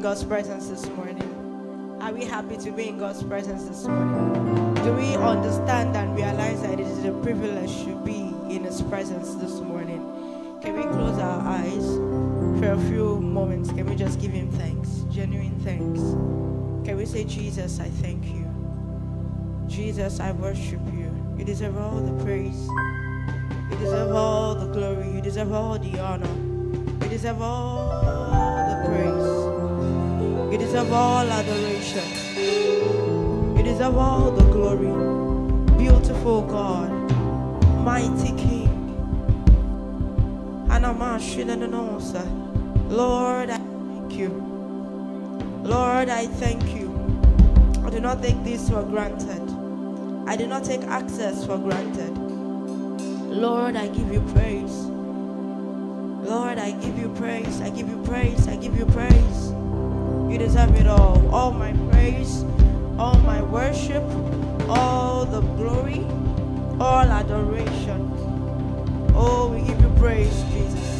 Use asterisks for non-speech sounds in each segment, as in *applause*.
in God's presence this morning? Are we happy to be in God's presence this morning? Do we understand and realize that it is a privilege to be in His presence this morning? Can we close our eyes for a few moments? Can we just give Him thanks? Genuine thanks. Can we say, Jesus, I thank you? Jesus, I worship you. You deserve all the praise. You deserve all the glory. You deserve all the honor. You deserve all deserve all adoration. You deserve all the glory. Beautiful God, mighty King. Lord, I thank you. Lord, I thank you. I do not take this for granted. I do not take access for granted. Lord, I give you praise. Lord, I give you praise. I give you praise. I give you praise. You deserve it all. All my praise, all my worship, all the glory, all adoration. Oh, we give you praise, Jesus.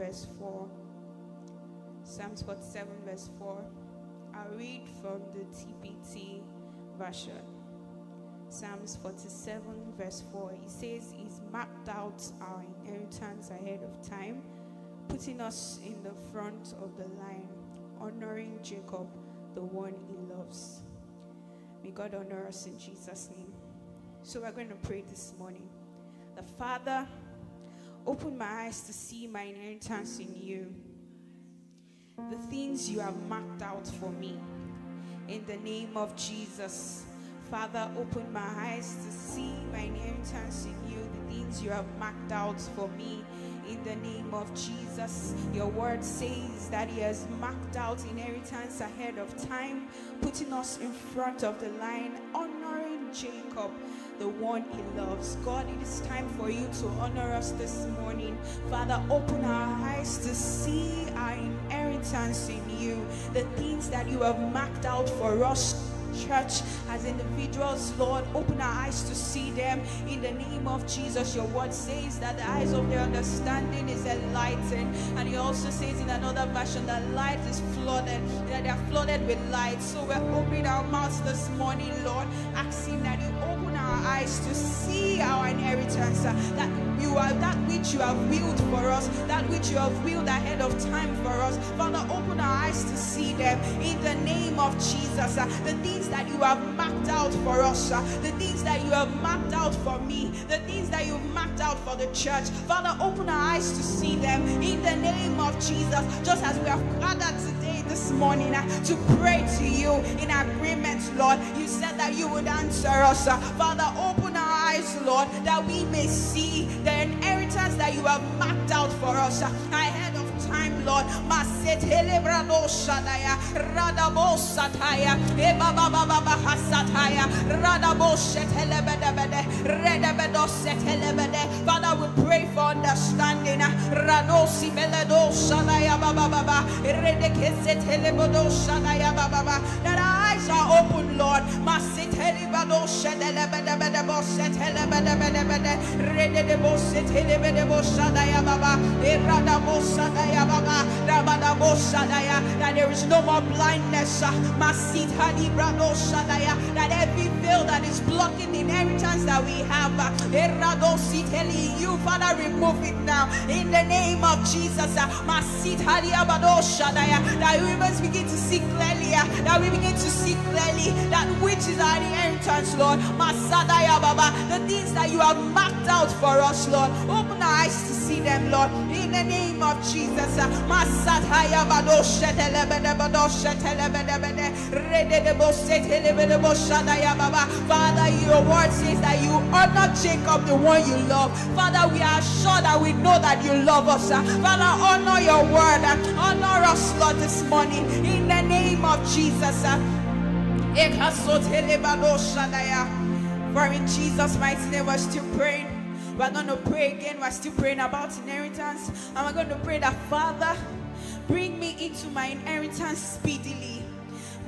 Verse 4. Psalms 47, verse 4. I'll read from the TPT version. Psalms 47, verse 4. It says, He's mapped out our inheritance ahead of time, putting us in the front of the line, honoring Jacob, the one he loves. May God honor us in Jesus' name. So we're going to pray this morning. The Father, open my eyes to see my inheritance in you. The things you have marked out for me. In the name of Jesus. Father, open my eyes to see my inheritance in you, the things you have marked out for me. In the name of Jesus, your word says that He has marked out inheritance ahead of time, putting us in front of the line, honoring Jacob the one he loves. God, it is time for you to honor us this morning. Father, open our eyes to see our inheritance in you, the things that you have marked out for us church as individuals, Lord, open our eyes to see them in the name of Jesus. Your word says that the eyes of their understanding is enlightened, and He also says in another version that light is flooded, that they are flooded with light. So we're opening our mouths this morning, Lord, asking that you our eyes to see our inheritance, uh, that you are that which you have willed for us, that which you have willed ahead of time for us. Father, open our eyes to see them in the name of Jesus. Uh, the things that you have marked out for us, uh, the things that you have marked out for me, the things that you've marked out for the church. Father, open our eyes to see them in the name of Jesus. Just as we have gathered this morning, uh, to pray to you in agreement, Lord. You said that you would answer us. Uh, Father, open our eyes, Lord, that we may see the inheritance that you have marked out for us uh, ahead of time, Lord. Father, we pray for understanding. Ranosi beledo shadaya shadaya bababa. That our eyes are open, Lord. That there is no more blindness. That every veil that is blocking the inheritance that we have, siteli, you Father remove it now in the name of Jesus. Sadaya. That we must begin to see clearly. uh, That we begin to see clearly that which is our inheritance, Lord. Masadaya baba. The things that you have marked out for us, Lord. Open our eyes to see them, Lord. In the name of Jesus. uh, setelebedebo baba. Father, your word says that you honor Jacob, the one you love. Father, we are sure that we know that you love us. uh. Father, honor your word. uh, Honor us, Lord, this morning. In the name of Jesus. For in Jesus' mighty name, we're still praying. We're going to pray again. We're still praying about inheritance. And we're going to pray that, Father, bring me into my inheritance speedily.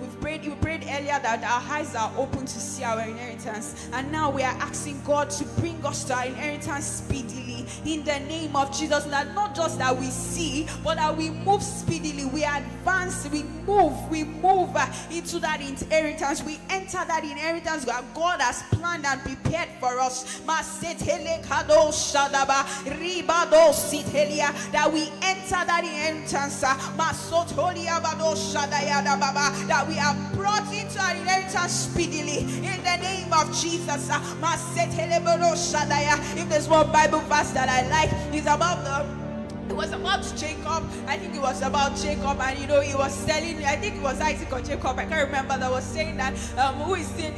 We've prayed, we prayed earlier that our eyes are open to see our inheritance. And now we are asking God to bring us to our inheritance speedily in the name of Jesus. That not just that we see, but that we move speedily, we advance, we move, we move uh, into that inheritance. We enter that inheritance that God has planned and prepared for us. That we enter that inheritance. uh, That we are brought into our inheritance speedily in the name of Jesus. uh. If there's one Bible verse that I like, it's above the it was about Jacob. I think it was about Jacob, and you know, he was telling. I think it was Isaac or Jacob. I can't remember. That was saying that um, who is it?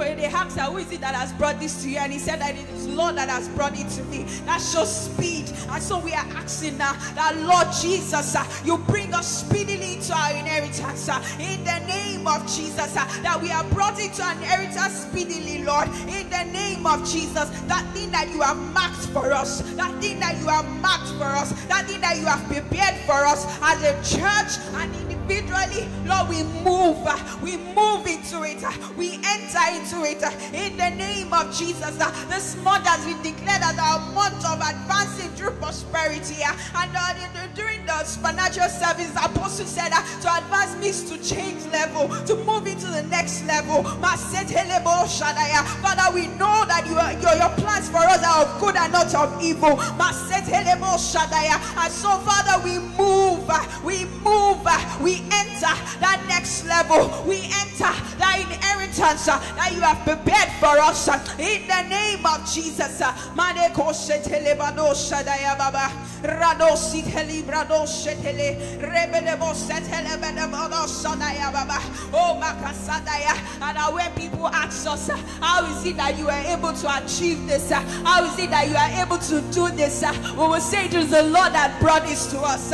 They asked her, who is it that has brought this to you? And he said that it is Lord that has brought it to me. That shows speed. And so we are asking now that Lord Jesus, uh, you bring us speedily into our inheritance uh, in the name of Jesus. uh, that we are brought into an inheritance speedily, Lord, in the name of Jesus. That thing that you have marked for us, that thing that you have marked for us, that that you have prepared for us as a church and individual individually, Lord, we move, uh, we move into it, uh, we enter into it uh, in the name of Jesus. This month has been declared as our month of advancing through prosperity. And during the financial service, apostle said to advance means to change level, to move into the next level. Father, we know that you are, your, your plans for us are of good and not of evil. And so, Father, we move, we move, uh, we enter that next level. We enter that inheritance uh, that you have prepared for us uh, in the name of Jesus. uh. Oh. And when people ask us, uh, how is it that you are able to achieve this? uh, How is it that you are able to do this? We will say it is the Lord that brought this to us.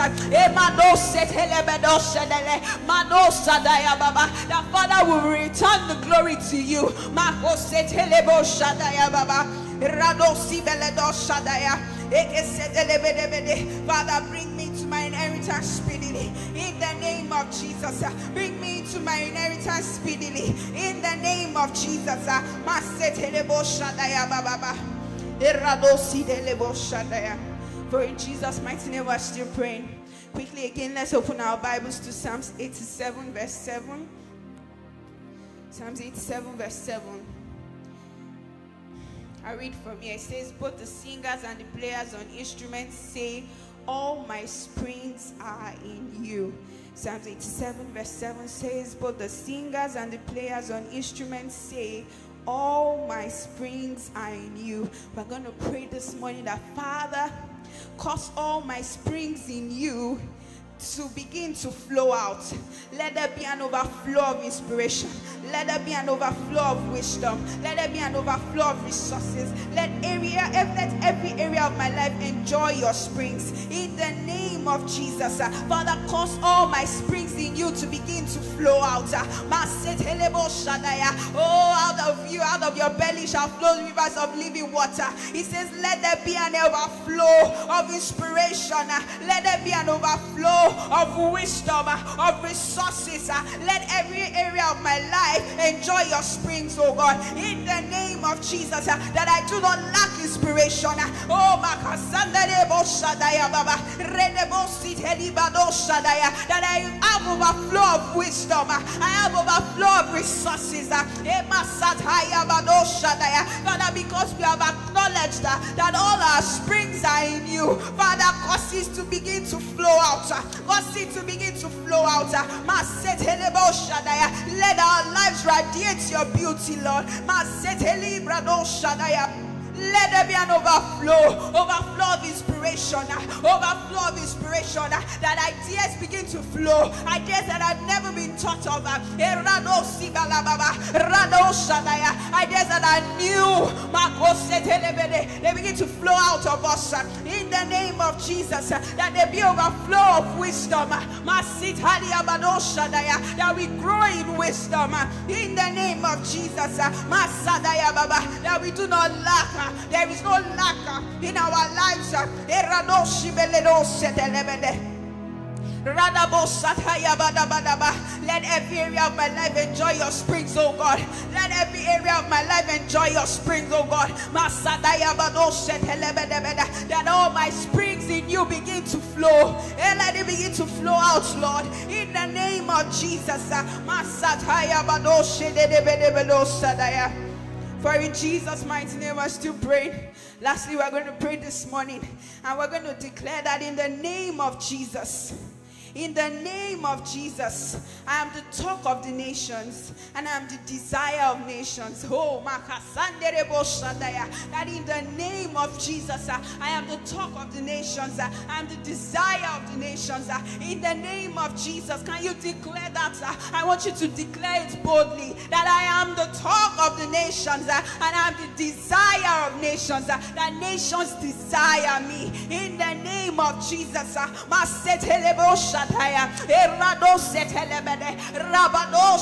That Father will return the glory to you. Father, bring me to my inheritance speedily. In the name of Jesus. uh, Bring me to my inheritance speedily. In the name of Jesus. uh. For in Jesus' mighty name, we're still praying. Quickly again, let's open our Bibles to Psalms 87, verse 7. Psalms 87, verse 7. I read from here. It says, Both the singers and the players on instruments say, All my springs are in you. Psalms 87, verse 7 says, Both the singers and the players on instruments say, All my springs are in you. We're going to pray this morning that, Father, cause all my springs in you to begin to flow out. Let there be an overflow of inspiration. Let there be an overflow of wisdom. Let there be an overflow of resources. Let area, let every area of my life enjoy your springs. In the name of Jesus, uh, Father, cause all my springs in you to begin to flow out. Uh, Oh, out of you, out of your belly shall flow rivers of living water. He says, Let there be an overflow of inspiration. uh, Let there be an overflow of wisdom, of resources. Let every area of my life enjoy your springs, oh God. In the name of Jesus, that I do not lack inspiration. Oh. That I have overflow of wisdom. I have overflow of resources. Father, because we have acknowledged that all our springs are in you, Father, cause it to begin to flow out. Cause it to begin to flow out. uh. Let our lives radiate your beauty, Lord. Let there be an overflow, overflow of inspiration, overflow of inspiration. That ideas begin to flow, ideas that I've never been taught of. Ideas that are new, makosetelebede, they begin to flow out of us in the name of Jesus. That there be overflow of wisdom, that we grow in wisdom in the name of Jesus. that we do not lack. There is no lack in our lives. Let every area of my life enjoy your springs, oh God. Let every area of my life enjoy your springs, oh God. That all my springs in you begin to flow. And let it begin to flow out, Lord. In the name of Jesus. For in Jesus' mighty name, we're still praying. Lastly, we're going to pray this morning and we're going to declare that in the name of Jesus. In the name of Jesus, I am the talk of the nations and I am the desire of nations. Oh, that in the name of Jesus, uh, I am the talk of the nations. uh, I am the desire of the nations. uh, In the name of Jesus, can you declare that? I want you to declare it boldly that I am the talk of the nations and I am the desire of nations. That nations desire me. In the name of Jesus, shadaya, erado setelebede, rabado.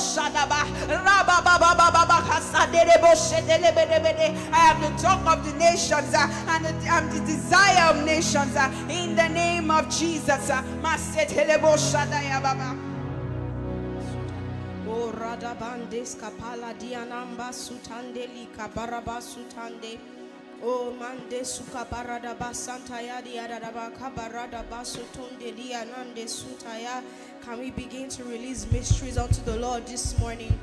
I am the talk of the nations uh, and the- I am the desire of nations. uh, In the name of Jesus, uh, masetelebo shadaya baba. O radabandes kapala dianamba sutande lika baraba sutande. O mande suka barada basanta yadi adadaba kabarada basutunde lianande sutaya. Can we begin to release mysteries unto the Lord this morning?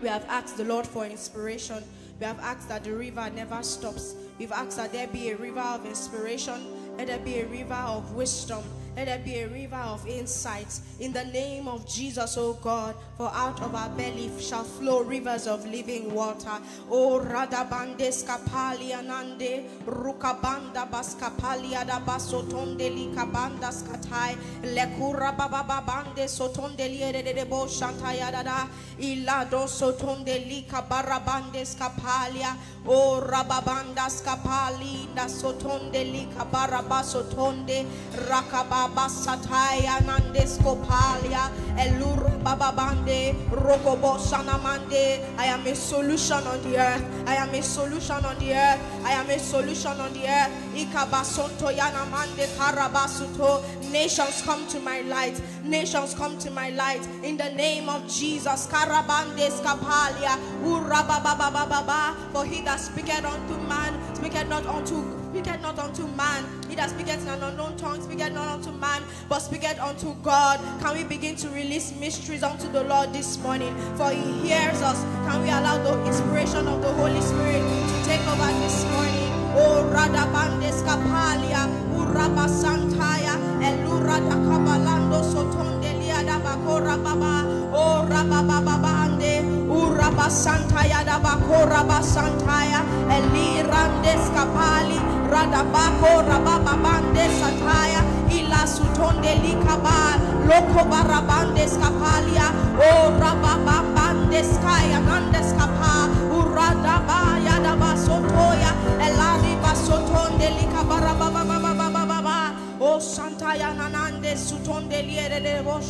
We have asked the Lord for inspiration. We have asked that the river never stops. We've asked that there be a river of inspiration. Let there be a river of wisdom. Let there be a river of insights in the name of Jesus, O God. For out of our belly shall flow rivers of living water. O Radabandes Kapali Anande, Rukabanda Baskapalia da Basotonde Likabanda Skatai, Lekura Baba Bande Sotonde de Bo Shantaya da Ilado Sotonde Lika Barabandes Kapalia, O Rababanda Skapali, da Sotonde Lika Barabasotonde, Rakaba basataya nandeskopalia elura bababande rokobo sanamande. I am a solution on the earth. I am a solution on the earth. I am a solution on the earth. Ikabasonto yanamande karabasuto. Nations come to my light. Nations come to my light. In the name of Jesus karabande skapalia. Urabababababa for he that speaketh unto man speaketh not unto speaketh not unto man. He that speaketh in an unknown tongue speaketh not unto man, but speaketh unto God. Can we begin to release mysteries unto the Lord this morning? For he hears us. Can we allow the inspiration of the Holy Spirit to take over this morning? Oh, Kapalia, Santaya, Kabalando da Bakora Baba, Oh, Rabababande, Uraba oh, Santaya. Da Bakora Basantaya, Elirandes Kapali, radabako sataya. Ila sutonde likaba. Loko barabande skapalia. Oh, o rabababande skaya nandes kapa uradaba oh, yadaba sotoya. Elari basotonde likabara babababababa o santaya nanande sutonde liere bo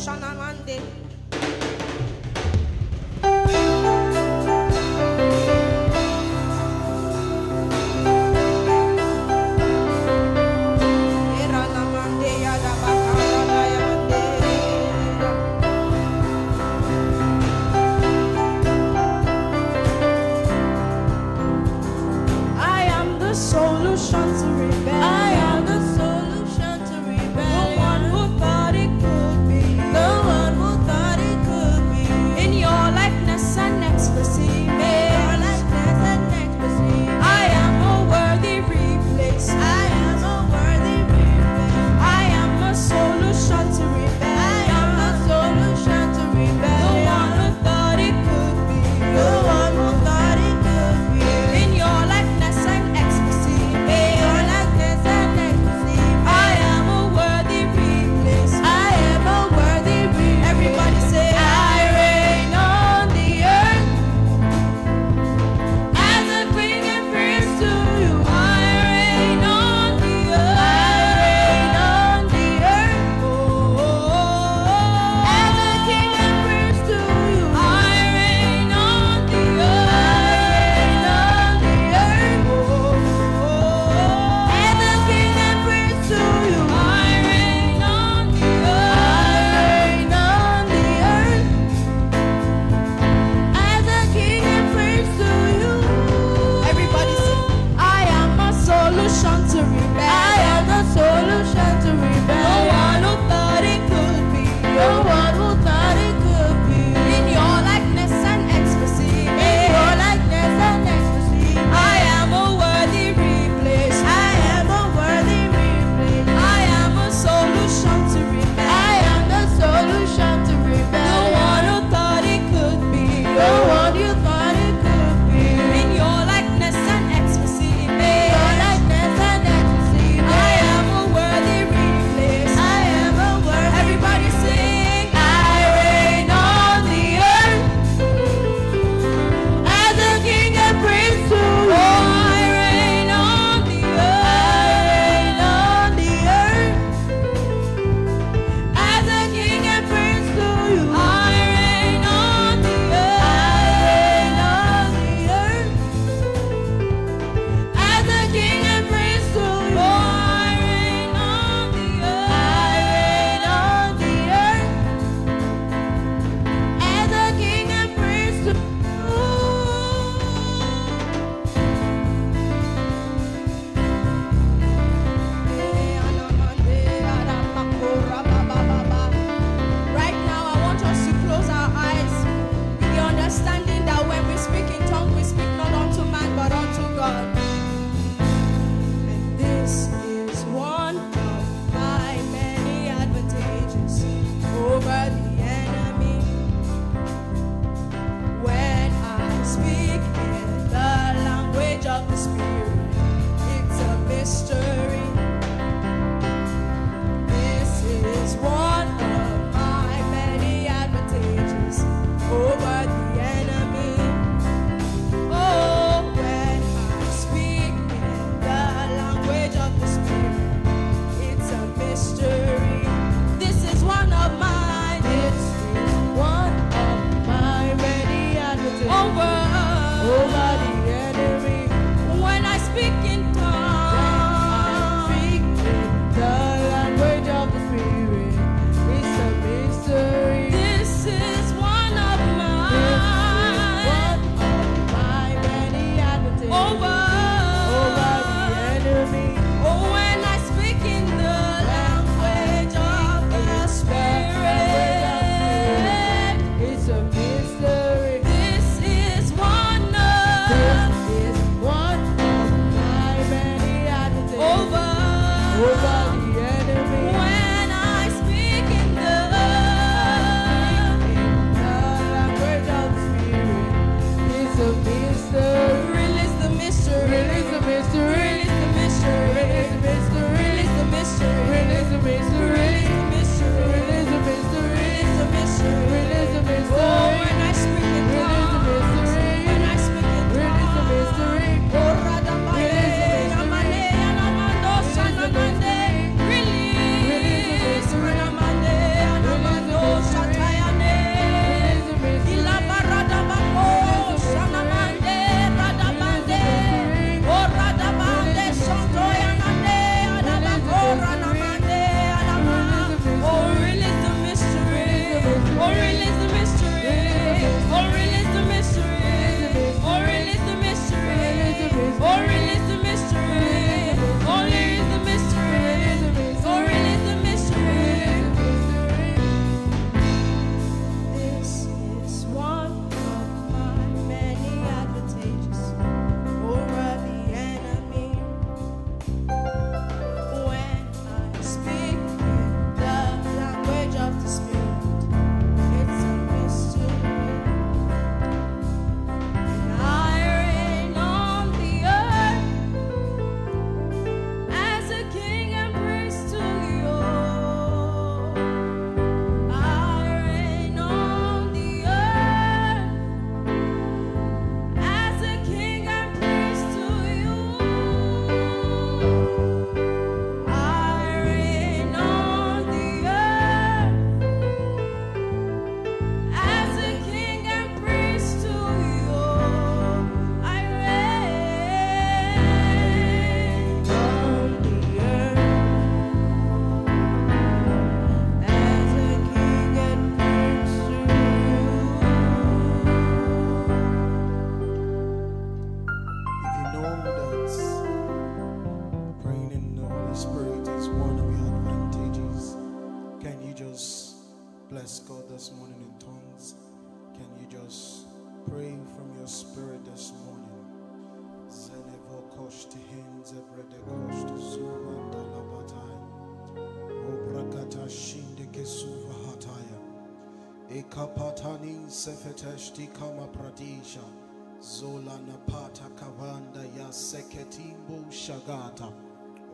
shagata.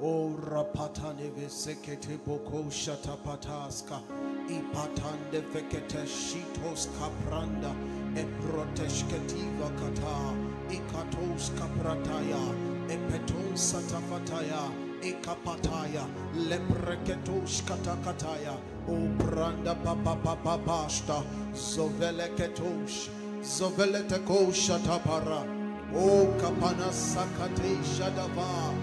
O rapatane vesekete boko shatapataska. Ipatande vekete shitos kapranda. Eproteshketiva kata. Ikatos kaprataya. Epeton satafataya. Ekapataya. Lepreketos katakataya. O branda papa papa pasta. Zoveleketosh. Zoveleteko shatapara. O kapana sakate shadava.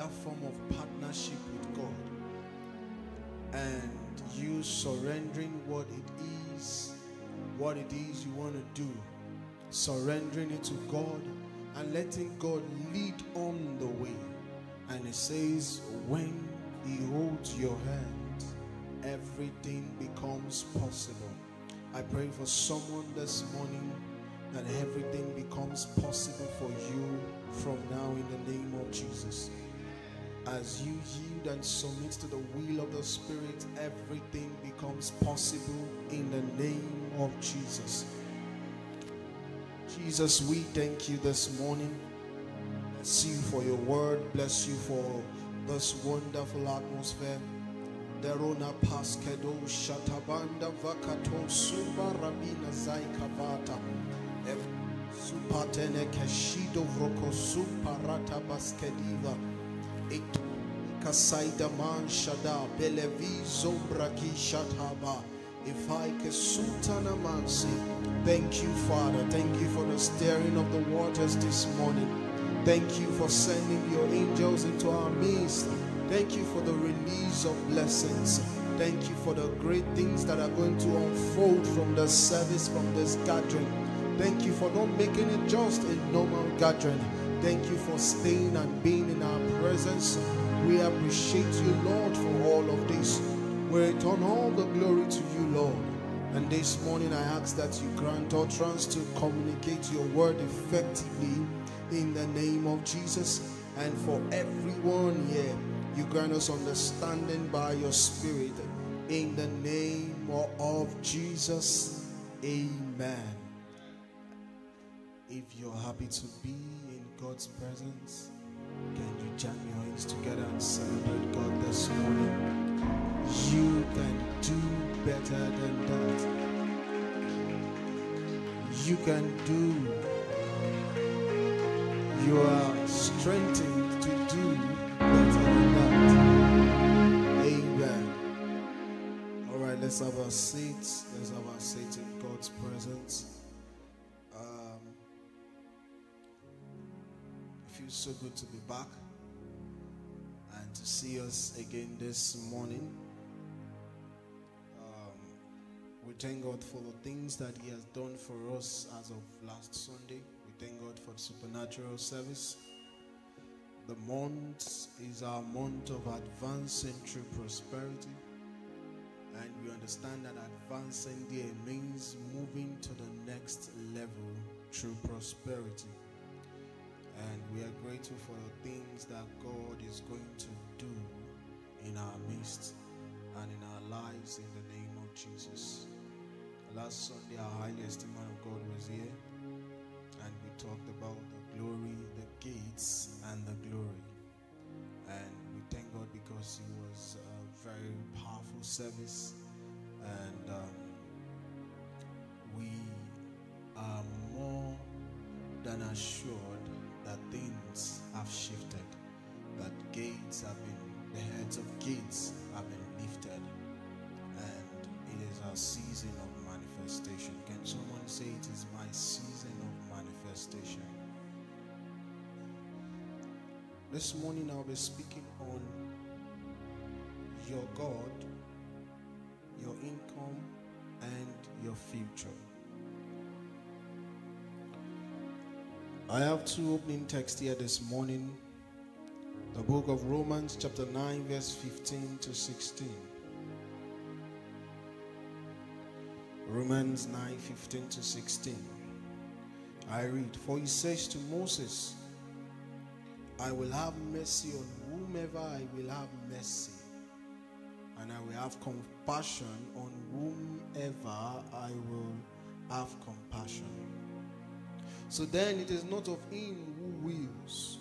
That form of partnership with God and you surrendering what it is, what it is you want to do, surrendering it to God and letting God lead on the way. And it says, when He holds your hand, everything becomes possible. I pray for someone this morning that everything becomes possible for you from now in the name of Jesus as you yield and submit to the will of the Spirit, everything becomes possible in the name of Jesus. Jesus, we thank you this morning. Bless you for your word. Bless you for this wonderful atmosphere. Derona paskedo shatabanda vakato suba rabina zaikavata. Supatene keshido vroko suparata baskediva. Kasaida man shada belevi shataba. If I. Thank you, Father. Thank you for the stirring of the waters this morning. Thank you for sending your angels into our midst. Thank you for the release of blessings. Thank you for the great things that are going to unfold from the service, from this gathering. Thank you for not making it just a normal gathering. Thank you for staying and being in our presence. We appreciate you, Lord, for all of this. We return all the glory to you, Lord. And this morning I ask that you grant utterance to communicate your word effectively in the name of Jesus. And for everyone here, you grant us understanding by your spirit. In the name of Jesus. Amen. If you're happy to be in God's presence, can you jam your hands together and celebrate God this morning? You can do better than that. You can do. You are strengthened to do better than that. Amen. All right, let's have our seats. Let's have our seats in God's presence. It feels so good to be back and to see us again this morning. Um, we thank God for the things that He has done for us as of last Sunday. We thank God for the supernatural service. The month is our month of advancing through prosperity. And we understand that advancing there means moving to the next level through prosperity. And we are grateful for the things that God is going to do in our midst and in our lives in the name of Jesus. Last Sunday, our highest man of God was here, and we talked about the glory, the gates, and the glory. And we thank God because it was a very powerful service, and um, we are more than assured that things have shifted, that gates have been, the heads of gates have been lifted, and it is our season of manifestation. Can someone say it is my season of manifestation? This morning I'll be speaking on your God, your income, and your future. I have two opening texts here this morning. The book of Romans, chapter 9, verse 15 to 16. Romans 9 15 to 16. I read, For he says to Moses, I will have mercy on whomever I will have mercy, and I will have compassion on whomever I will have compassion. So then it is not of him who wills,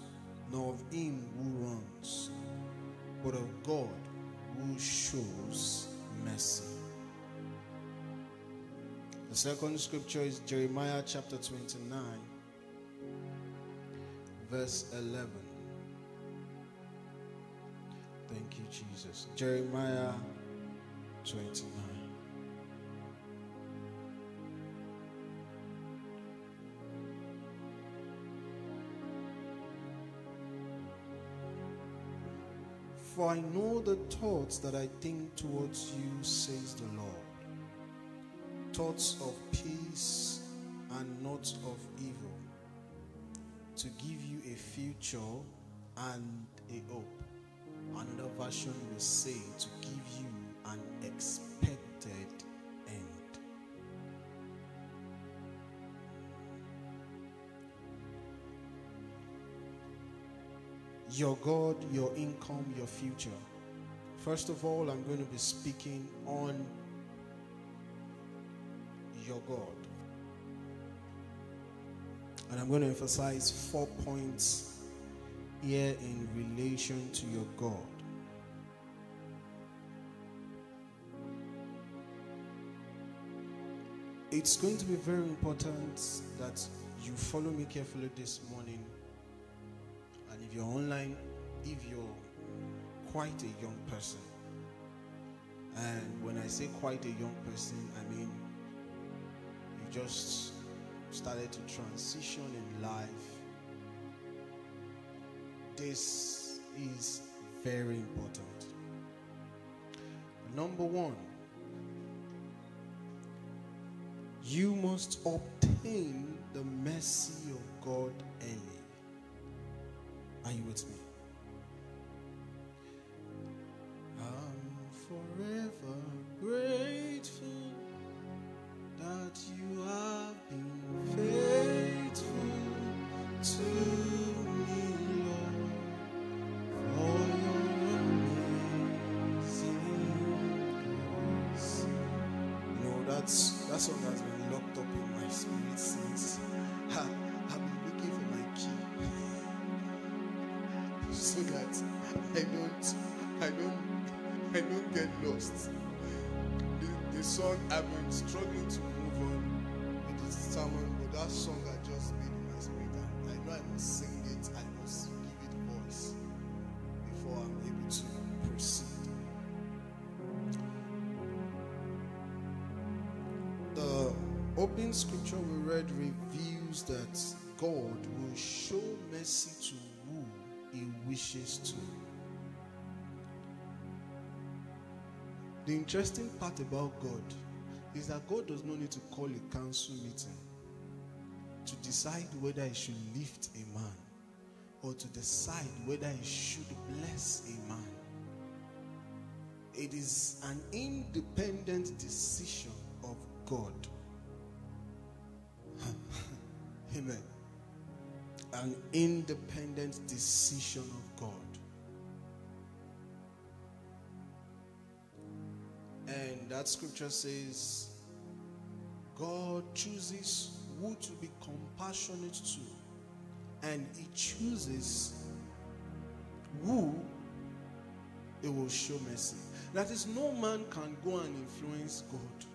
nor of him who runs, but of God who shows mercy. The second scripture is Jeremiah chapter 29, verse 11. Thank you, Jesus. Jeremiah 29. For I know the thoughts that I think towards you, says the Lord thoughts of peace and not of evil, to give you a future and a hope. Another version will say to give you an expected Your God, your income, your future. First of all, I'm going to be speaking on your God. And I'm going to emphasize four points here in relation to your God. It's going to be very important that you follow me carefully this morning. And if you're online, if you're quite a young person, and when I say quite a young person, I mean you just started to transition in life, this is very important. Number one, you must obtain the mercy of God early. Are you with me? Opening scripture we read reveals that God will show mercy to who he wishes to. The interesting part about God is that God does not need to call a council meeting to decide whether he should lift a man or to decide whether he should bless a man. It is an independent decision of God. Amen. An independent decision of God. And that scripture says, God chooses who to be compassionate to, and He chooses who He will show mercy. That is, no man can go and influence God.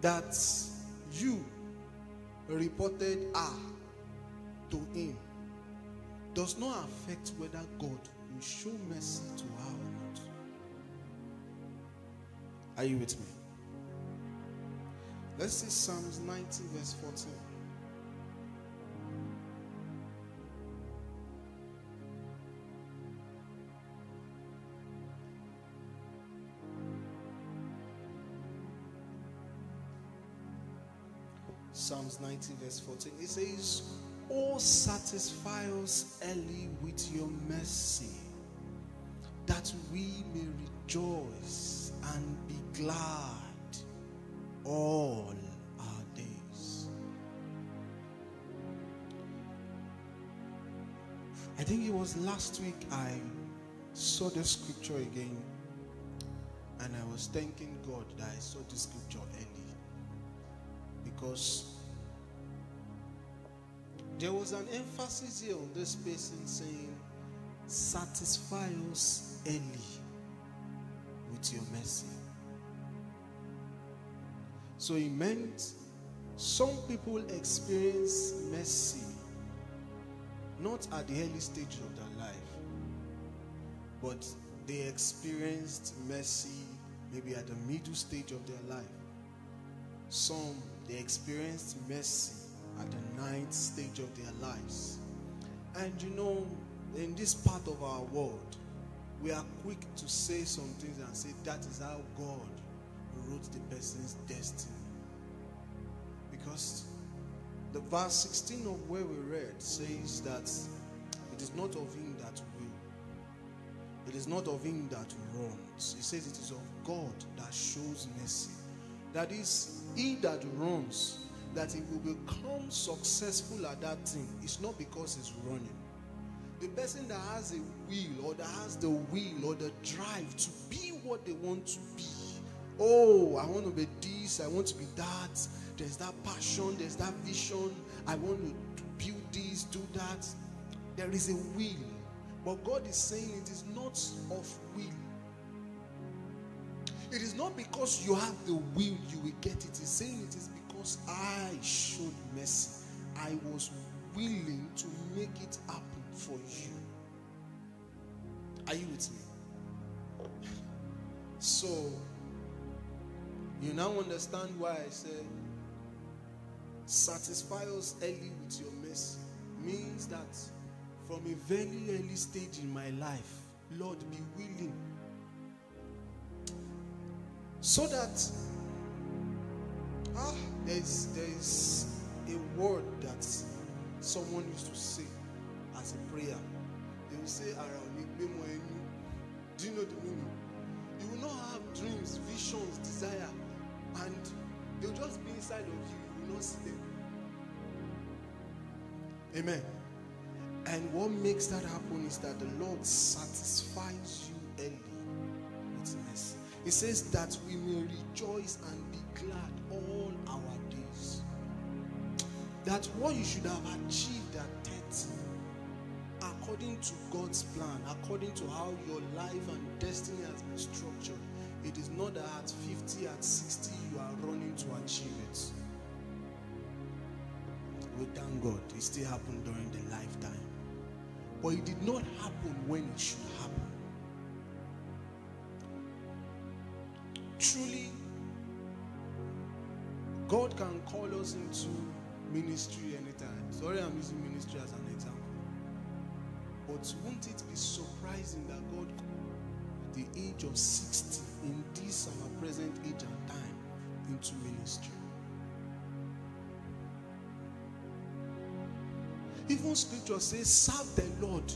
That you reported ah to Him does not affect whether God will show mercy to her or not. Are you with me? Let's see Psalms 90, verse 14. Psalms 90, verse 14. It says, Oh, satisfy us early with your mercy, that we may rejoice and be glad all our days. I think it was last week I saw the scripture again, and I was thanking God that I saw the scripture early because there was an emphasis here on this person saying, Satisfy us early with your mercy. So it meant some people experience mercy not at the early stage of their life, but they experienced mercy maybe at the middle stage of their life. Some they experienced mercy at the ninth stage of their lives. And you know, in this part of our world, we are quick to say some things and say that is how God wrote the person's destiny. Because the verse 16 of where we read says that it is not of him that will, it is not of him that runs. He says it is of God that shows mercy. That is, he that runs, that he will become successful at that thing, is not because he's running. The person that has a will or that has the will or the drive to be what they want to be. Oh, I want to be this, I want to be that. There's that passion, there's that vision. I want to build this, do that. There is a will. But God is saying it is not of will. It is not because you have the will you will get it. He's saying it is because I showed mercy. I was willing to make it happen for you. Are you with me? So, you now understand why I said, satisfy us early with your mercy. Means that from a very early stage in my life, Lord, be willing so that ah, there's there's a word that someone used to say as a prayer. They will say, Do you know the meaning? You will not have dreams, visions, desire, and they'll just be inside of you. You will not see them. Amen. And what makes that happen is that the Lord satisfies you early with mercy. It says that we may rejoice and be glad That what you should have achieved at 30, according to God's plan, according to how your life and destiny has been structured, it is not that at 50, at 60, you are running to achieve it. We thank God it still happened during the lifetime. But it did not happen when it should happen. Truly, God can call us into ministry anytime. Sorry, I'm using ministry as an example. But won't it be surprising that God, at the age of 60, in this our present age and time, into ministry? Even scripture says, serve the Lord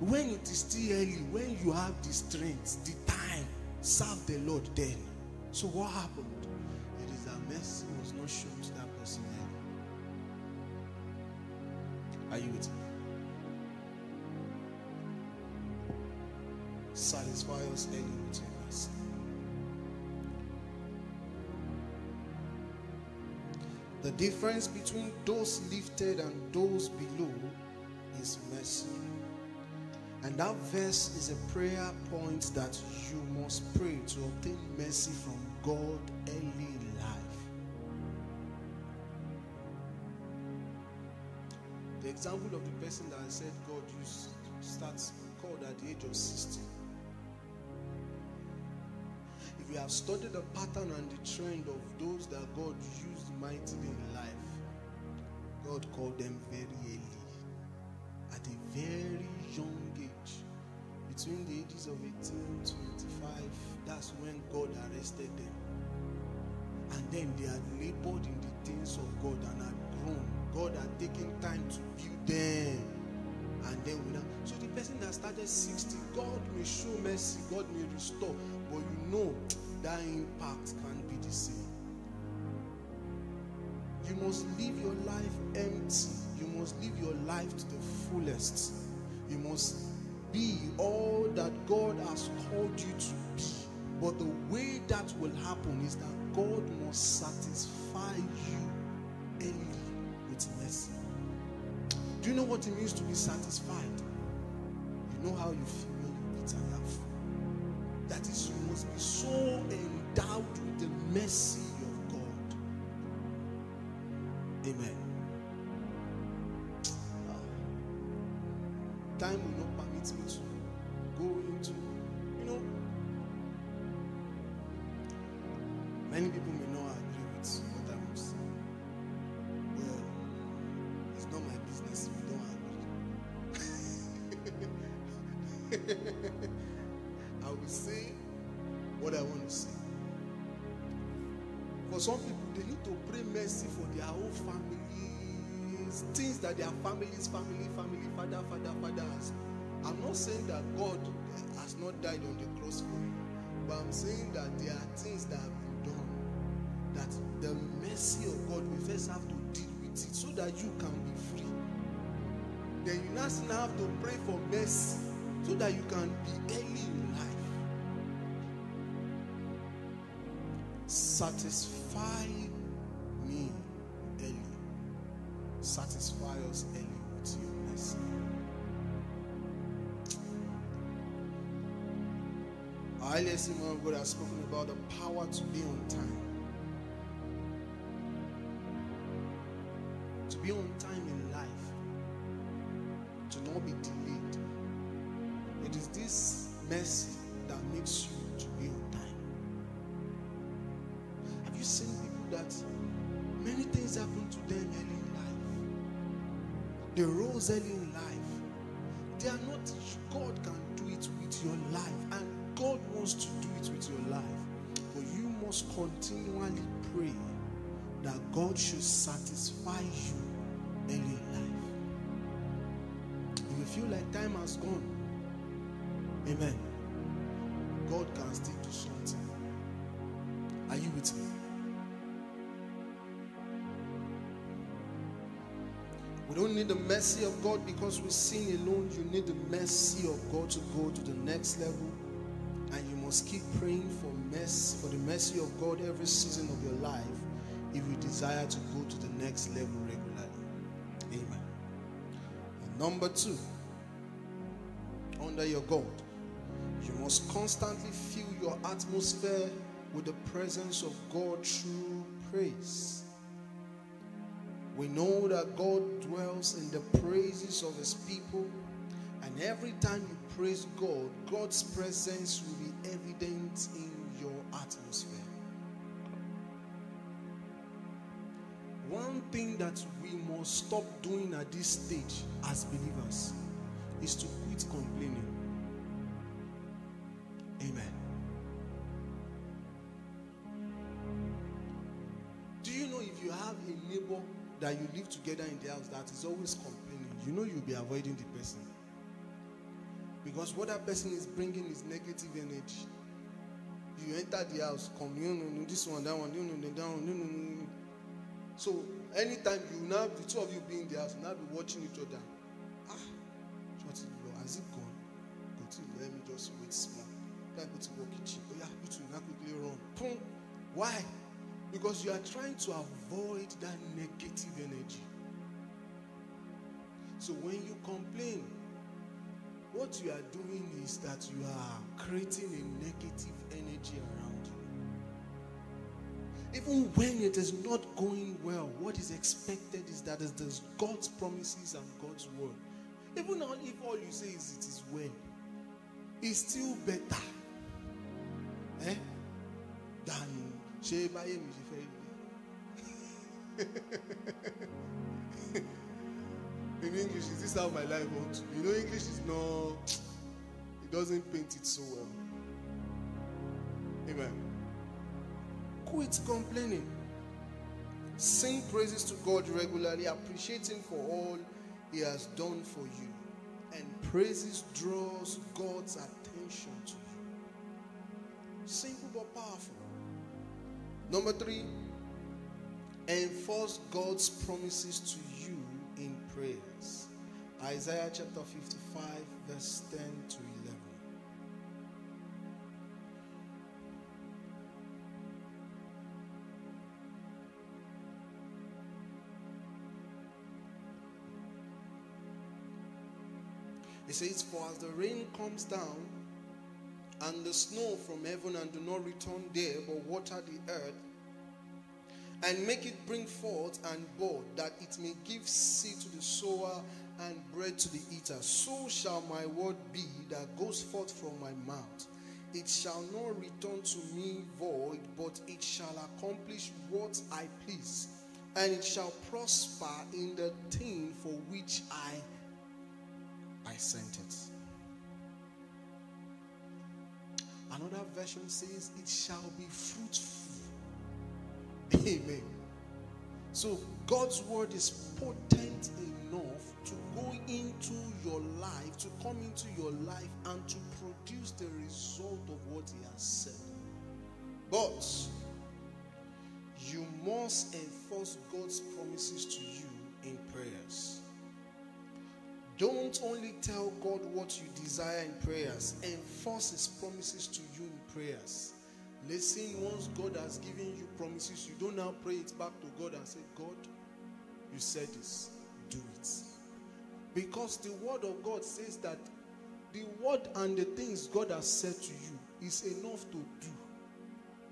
when it is still early, when you have the strength, the time, serve the Lord then. So what happened? Are you with me? Satisfy us with your mercy. The difference between those lifted and those below is mercy. And that verse is a prayer point that you must pray to obtain mercy from God early example of the person that I said God used starts called at the age of 60. If you have studied the pattern and the trend of those that God used mightily in life, God called them very early, at a very young age. Between the ages of 18 to 25, that's when God arrested them. And then they had labored in the things of God and had grown. God had taken time to build them. And then without so the person that started 60, God may show mercy, God may restore, but you know that impact can't be the same. You must live your life empty. You must live your life to the fullest. You must be all that God has called you to be. But the way that will happen is that God must satisfy you you know what it means to be satisfied? You know how you feel died on the cross for you, but I'm saying that there are things that have been done. That the mercy of God, we first have to deal with it so that you can be free. Then you now have to pray for mercy so that you can be early in life. Satisfy me early. Satisfy us early with your mercy. Our earliest man of God has spoken about the power to be on time. To be on time in life. To not be delayed. It is this mercy that makes you to be on time. Have you seen people that many things happen to them early in life? They rose early in life. They are not, God can do it with your life, and God wants to do it with your life. But you must continually pray that God should satisfy you early in life. If you feel like time has gone, amen. God can still do something. Are you with me? We don't need the mercy of God because we sin alone. You need the mercy of God to go to the next level. Must keep praying for mercy, for the mercy of God every season of your life if you desire to go to the next level regularly. Amen. And number two, under your God, you must constantly fill your atmosphere with the presence of God through praise. We know that God dwells in the praises of his people, and every time you praise God, God's presence will be evident in your atmosphere. one thing that we must stop doing at this stage as believers is to quit complaining. Amen. Do you know if you have a neighbor that you live together in the house that is always complaining, you know you'll be avoiding the person. Because what that person is bringing is negative energy. You enter the house, know, this one, that one, that one. So anytime you now, the two of you be in the house, now be watching each other. Ah, what is Lord? Has it gone? Go to let me just wait small. Then go to work kitchen. Oh yeah, you two now quickly run. Boom. Why? Because you are trying to avoid that negative energy. So when you complain, what you are doing is that you are creating a negative energy around you. Even when it is not going well, what is expected is that there's God's promises and God's word. Even if all you say is it is well, it's still better eh, than *laughs* in English, is this how my life wants You know, English is not, it doesn't paint it so well. Amen. Quit complaining. Sing praises to God regularly, appreciate Him for all He has done for you. And praises draws God's attention to you. Simple but powerful. Number three, enforce God's promises to you prayers. Isaiah chapter 55, verse 10 to 11. It says, For as the rain comes down and the snow from heaven and do not return there, but water the earth and make it bring forth and bud, that it may give seed to the sower and bread to the eater. So shall my word be that goes forth from my mouth. It shall not return to me void, but it shall accomplish what I please, and it shall prosper in the thing for which I I sent it. Another version says, It shall be fruitful. Amen. So God's word is potent enough to go into your life, to come into your life, and to produce the result of what He has said. But you must enforce God's promises to you in prayers. Don't only tell God what you desire in prayers, enforce His promises to you in prayers. Listen, once God has given you promises, you don't now pray it back to God and say, God, you said this, do it. Because the word of God says that the word and the things God has said to you is enough to do.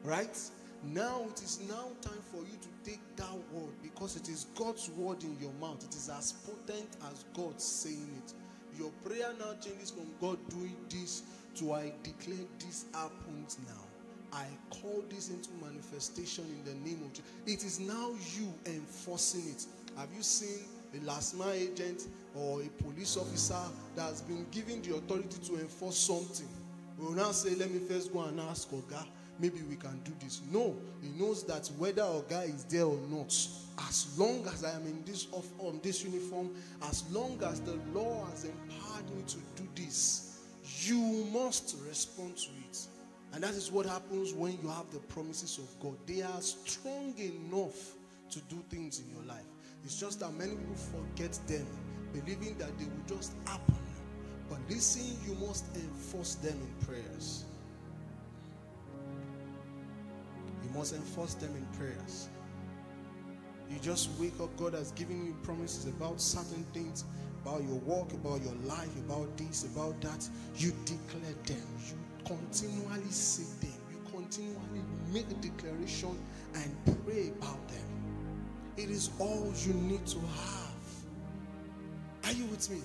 Right? Now it is now time for you to take that word because it is God's word in your mouth. It is as potent as God saying it. Your prayer now changes from God doing this to I declare this happens now. I call this into manifestation in the name of Jesus. It is now you enforcing it. Have you seen a LASTMA agent or a police officer that has been given the authority to enforce something? We will now say, Let me first go and ask Oga, maybe we can do this. No, he knows that whether Oga is there or not, as long as I am in this of on this uniform, as long as the law has empowered me to do this, you must respond to. And that is what happens when you have the promises of God. They are strong enough to do things in your life. It's just that many people forget them, believing that they will just happen. But listen, you must enforce them in prayers. You must enforce them in prayers. You just wake up, God has given you promises about certain things, about your work, about your life, about this, about that. You declare them. You continually say them. You continually make declaration and pray about them. It is all you need to have. Are you with me?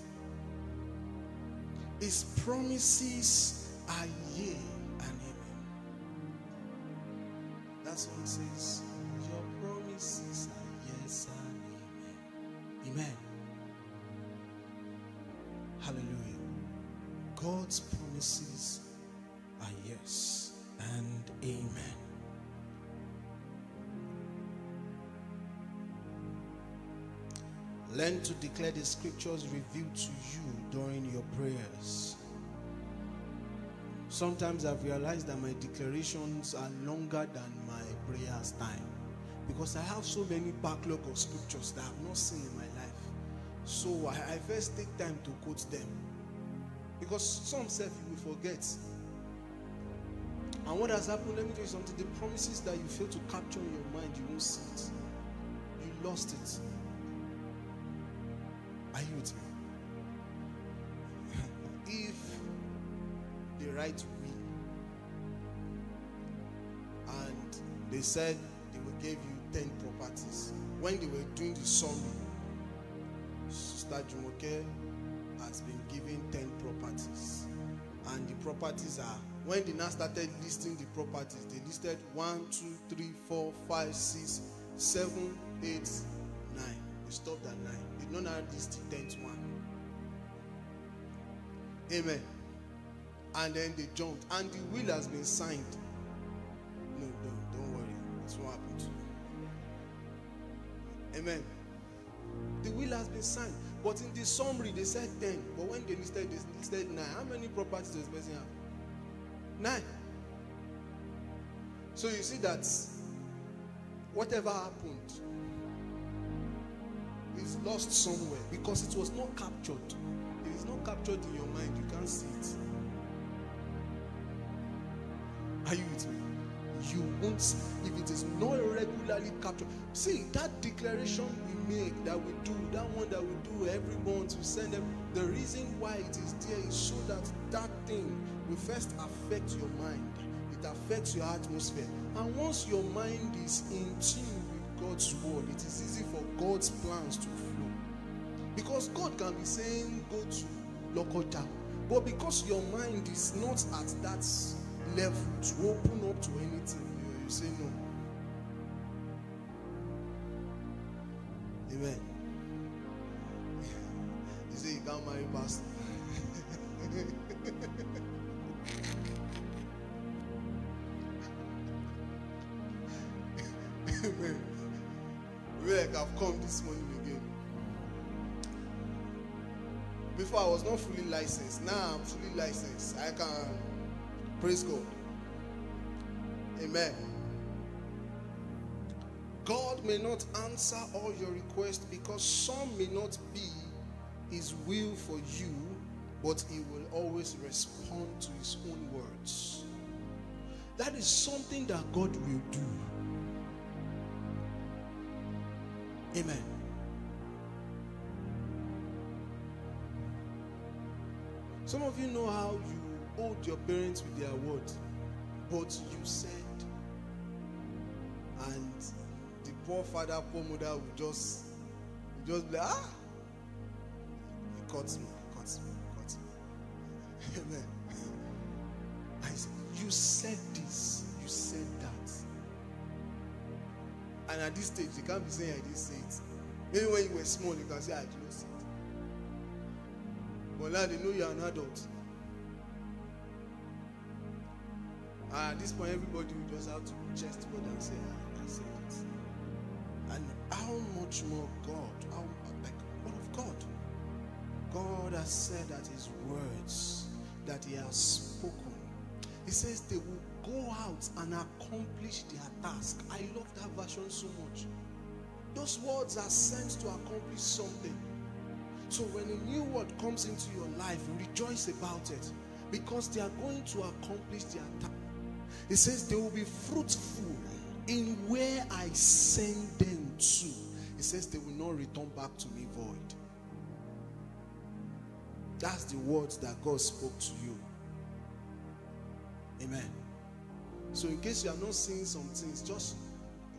His promises are yea and amen. That's what it says. Your promises are yes and Amen. Amen. Hallelujah. God's promises yes and amen. Learn to declare the scriptures revealed to you during your prayers. Sometimes I've realized that my declarations are longer than my prayers time because I have so many backlog of scriptures that I've not seen in my life. So I, I first take time to quote them because some self you will forget. And what has happened, let me tell you something the promises that you fail to capture in your mind, you won't see it. You lost it. Are you with me? *laughs* if the right will and they said they will give you 10 properties when they were doing the summary sister jumoke has been given 10 properties and the properties are when they now started listing the properties they listed 1 2 3 4 5 6 7 8 9 they stopped at 9 they did not list the 10th one. Amen. And then they jumped. And the will has been signed. No don't, don't worry. That's what happened to you amen. The will has been signed. But in the summary they said 10 but when they listed they listed 9 how many properties does the person have 9 so you see that whatever happened is lost somewhere because it was not captured. It's not captured in your mind you can't see it. Are you with me? You won't, if it is not regularly captured. See, that declaration we make, that we do, that one that we do every month, we send them. The reason why it is there is so that that thing will first affect your mind, it affects your atmosphere. And once your mind is in tune with God's word, it is easy for God's plans to flow. Because God can be saying, go to Lokoja. But because your mind is not at that level to open up to anything, you, you say no. Amen. *laughs* You say you can't marry pastor. Amen. Like I've come this morning again. Before I was not fully licensed. Now I'm fully licensed. I can praise God. Amen. God may not answer all your requests because some may not be His will for you, but He will always respond to His own words. That is something that God will do. Amen. Some of you know how you hold your parents with their word, but you said, and the poor father, poor mother will just, will just be like, ah, he cuts me, cuts me, cuts me. *laughs* Amen. I said, you said this, you said that. And at this stage, you can't be saying I didn't say it. Maybe when you were small, you can say I didn't say it. But now they know you're an adult. And at this point, everybody will just have to chest word and say, I, I said it. And how much more God, how, like, what of God? God has said that his words that he has spoken. He says they will go out and accomplish their task. I love that version so much. Those words are sent to accomplish something. So when a new word comes into your life, rejoice about it because they are going to accomplish their task. It says they will be fruitful in where I send them to. He says they will not return back to me void. That's the words that God spoke to you. Amen. So, in case you are not seeing some things, just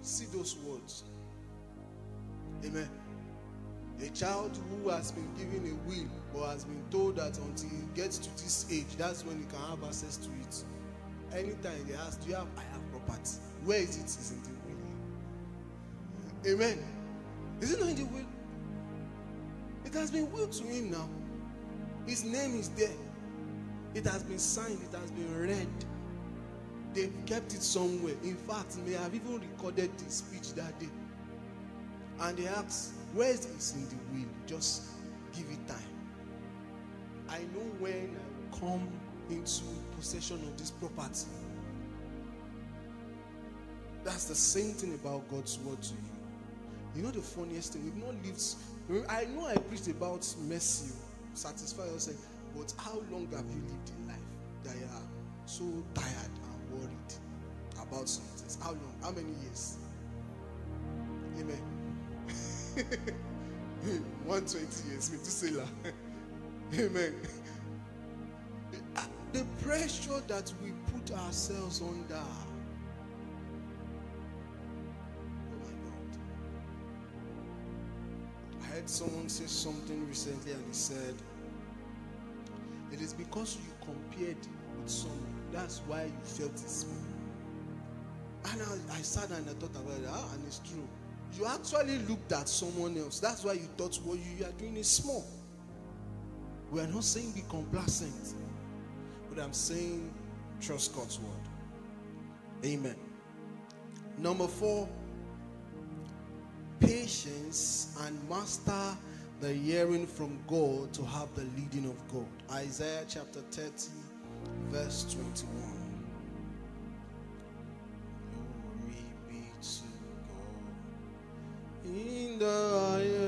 see those words. Amen. A child who has been given a will but has been told that until he gets to this age, that's when he can have access to it. Anytime they ask, Do you have? I have property. Where is it? It's in the will. Amen. Is it not in the will? It has been willed to him now. His name is there. It has been signed, it has been read. They've kept it somewhere. In fact, may have even recorded the speech that day. And they asked, Where is this in the will? Just give it time. I know when I will come into possession of this property. That's the same thing about God's word to you. You know the funniest thing? We've not lived. I know I preached about mercy, satisfy yourself, but how long have you lived in life that you are so tired and worried about some things? How long? How many years? Amen. *laughs* 120 years, Methuselah. *laughs* Amen. Pressure that we put ourselves under. Oh my God. I heard someone say something recently and he said, It is because you compared with someone. That's why you felt this way. And I, I sat and I thought about it, ah, and it's true. You actually looked at someone else. That's why you thought what you are doing is small. We are not saying be complacent, I'm saying trust God's word. Amen. Number four, patience and master the hearing from God to have the leading of God. Isaiah chapter 30, verse 21. Glory be to God in the.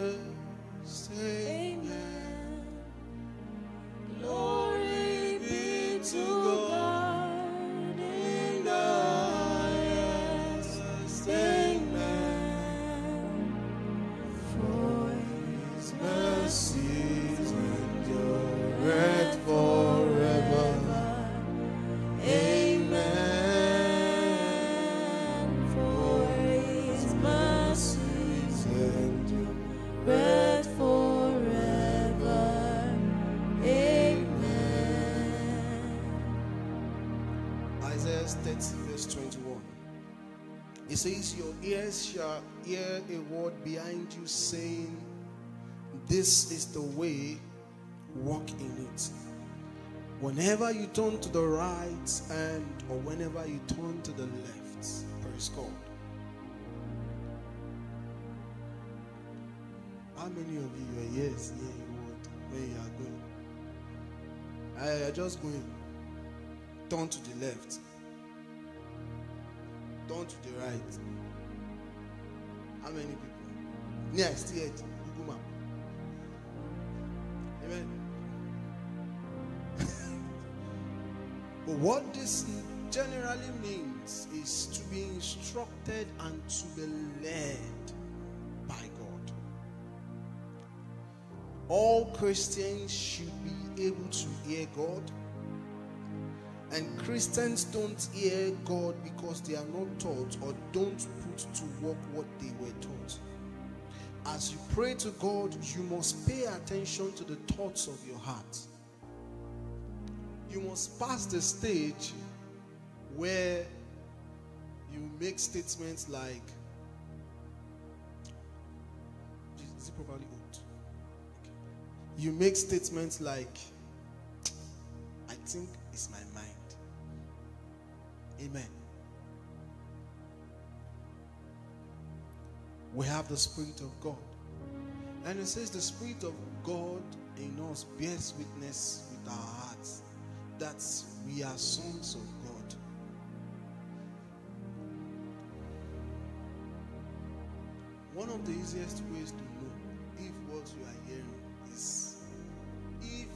It says, Your ears shall hear a word behind you saying, This is the way, walk in it. Whenever you turn to the right and or whenever you turn to the left, praise God. How many of you are yes, hear a word when you are going? I are just going. Turn to the left. Turn to the right. How many people? Near still yet. Google map. Amen. *laughs* but what this generally means is to be instructed and to be led by God. All Christians should be able to hear God. And Christians don't hear God because they are not taught or don't put to work what they were taught. As you pray to God, you must pay attention to the thoughts of your heart. You must pass the stage where you make statements like, is it properly old? You make statements like, I think it's my. Amen. We have the Spirit of God. And it says the Spirit of God in us bears witness with our hearts that we are sons of God. One of the easiest ways to know if what you are hearing is if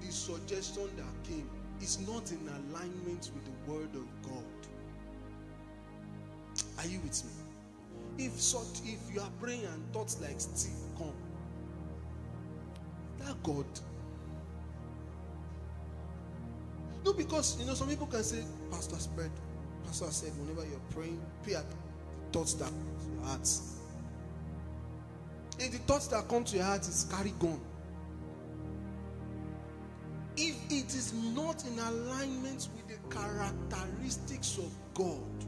the suggestion that came is not in alignment with the word of God. Are you with me? If such if you are praying and thoughts like Steve come, that God. No, because you know some people can say, Pastor spread. Pastor said, whenever you're praying, attention to thoughts that your heart. If the thoughts that come to your heart is carry gone, it is not in alignment with the characteristics of God,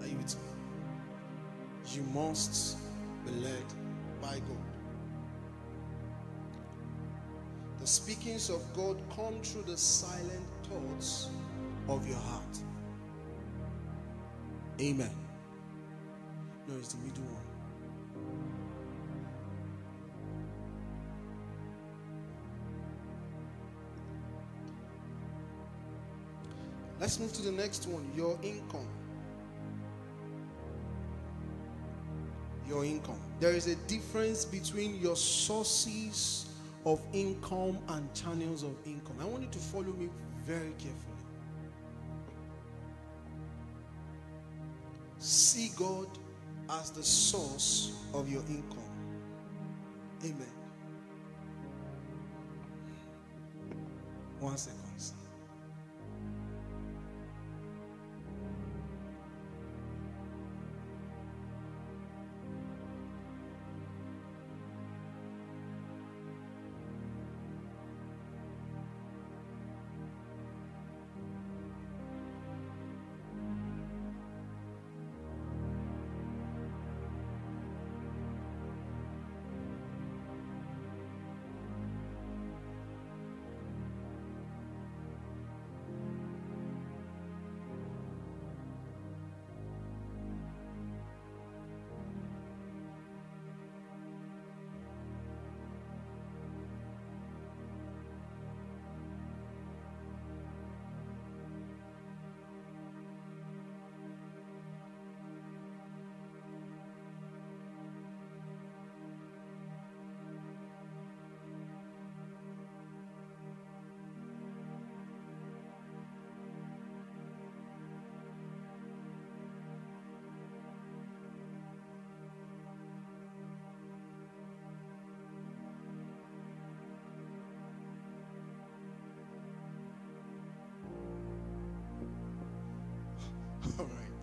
are you with me? You must be led by God. The speakings of God come through the silent thoughts of your heart. Amen. No, it's the middle one. Let's move to the next one your income. Your income. There is a difference between your sources of income and channels of income. I want you to follow me very carefully. See God as the source of your income. Amen. One second.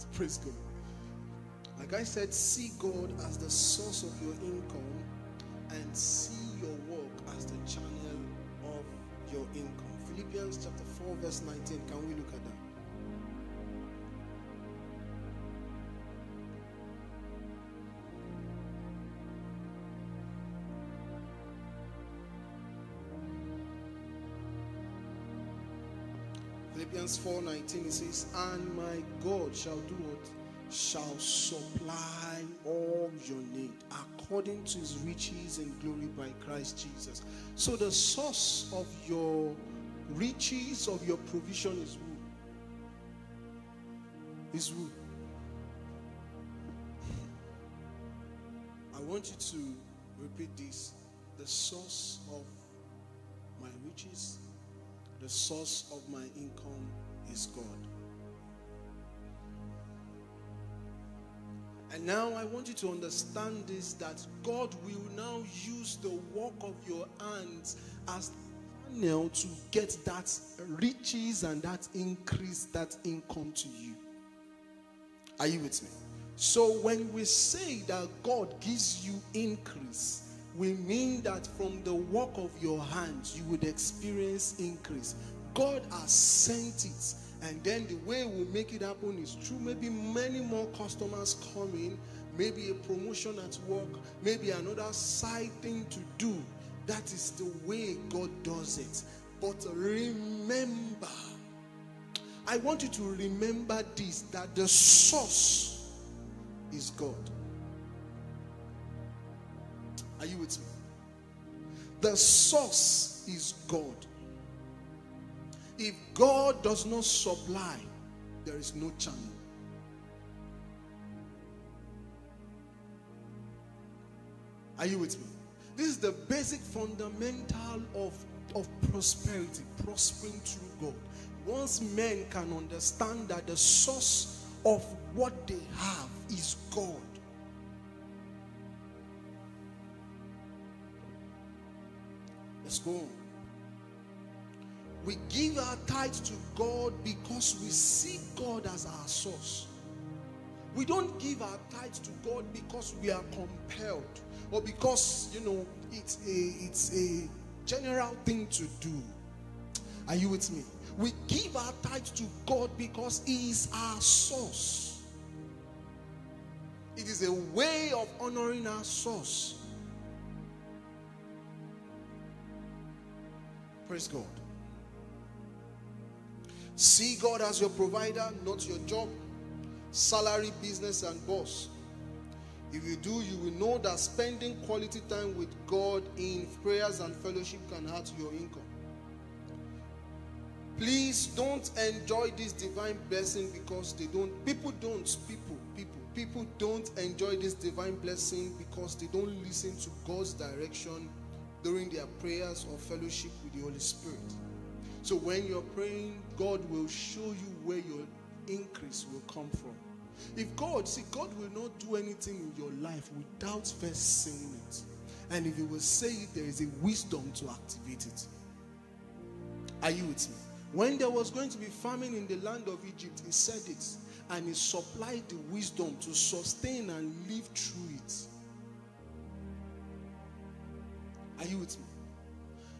Praise God. Like I said, see God as the source of your income and see your work as the channel of your income. Philippians chapter 4, verse 19. Can we look at that? Philippians 4:19 it says, "And my God shall do what? Shall supply all your need according to his riches and glory by Christ Jesus." So the source of your riches of your provision is who? Is who? I want you to repeat this. The source of my riches the source of my income is God. And now I want you to understand this that God will now use the work of your hands as channel to get that riches and that increase, that income to you. Are you with me? So when we say that God gives you increase, we mean that from the work of your hands you would experience increase. God has sent it, and then the way we make it happen is through maybe many more customers coming, maybe a promotion at work, maybe another side thing to do. That is the way God does it. But remember, I want you to remember this that the source is God. Are you with me? The source is God. If God does not supply, there is no channel. Are you with me? This is the basic fundamental of, of prosperity, prospering through God. Once men can understand that the source of what they have is God, Let's go. We give our tithes to God because we see God as our source. We don't give our tithes to God because we are compelled or because, you know, it's a, it's a general thing to do. Are you with me? We give our tithes to God because He is our source. It is a way of honoring our source. Praise God. See God as your provider, not your job, salary, business, and boss. If you do, you will know that spending quality time with God in prayers and fellowship can add to your income. Please don't enjoy this divine blessing because they don't, people don't, people, people, people don't enjoy this divine blessing because they don't listen to God's direction during their prayers or fellowship with the Holy Spirit. So when you're praying, God will show you where your increase will come from. If God, see, God will not do anything in your life without first saying it. And if He will say it, there is a wisdom to activate it. Are you with me? When there was going to be famine in the land of Egypt, He said it. And He supplied the wisdom to sustain and live through it. Are you with me?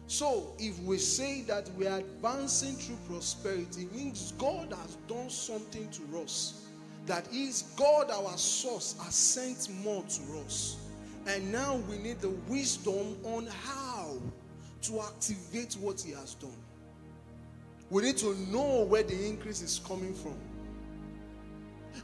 So, if we say that we are advancing through prosperity, it means God has done something to us. That is, God, our source, has sent more to us. And now we need the wisdom on how to activate what He has done. We need to know where the increase is coming from.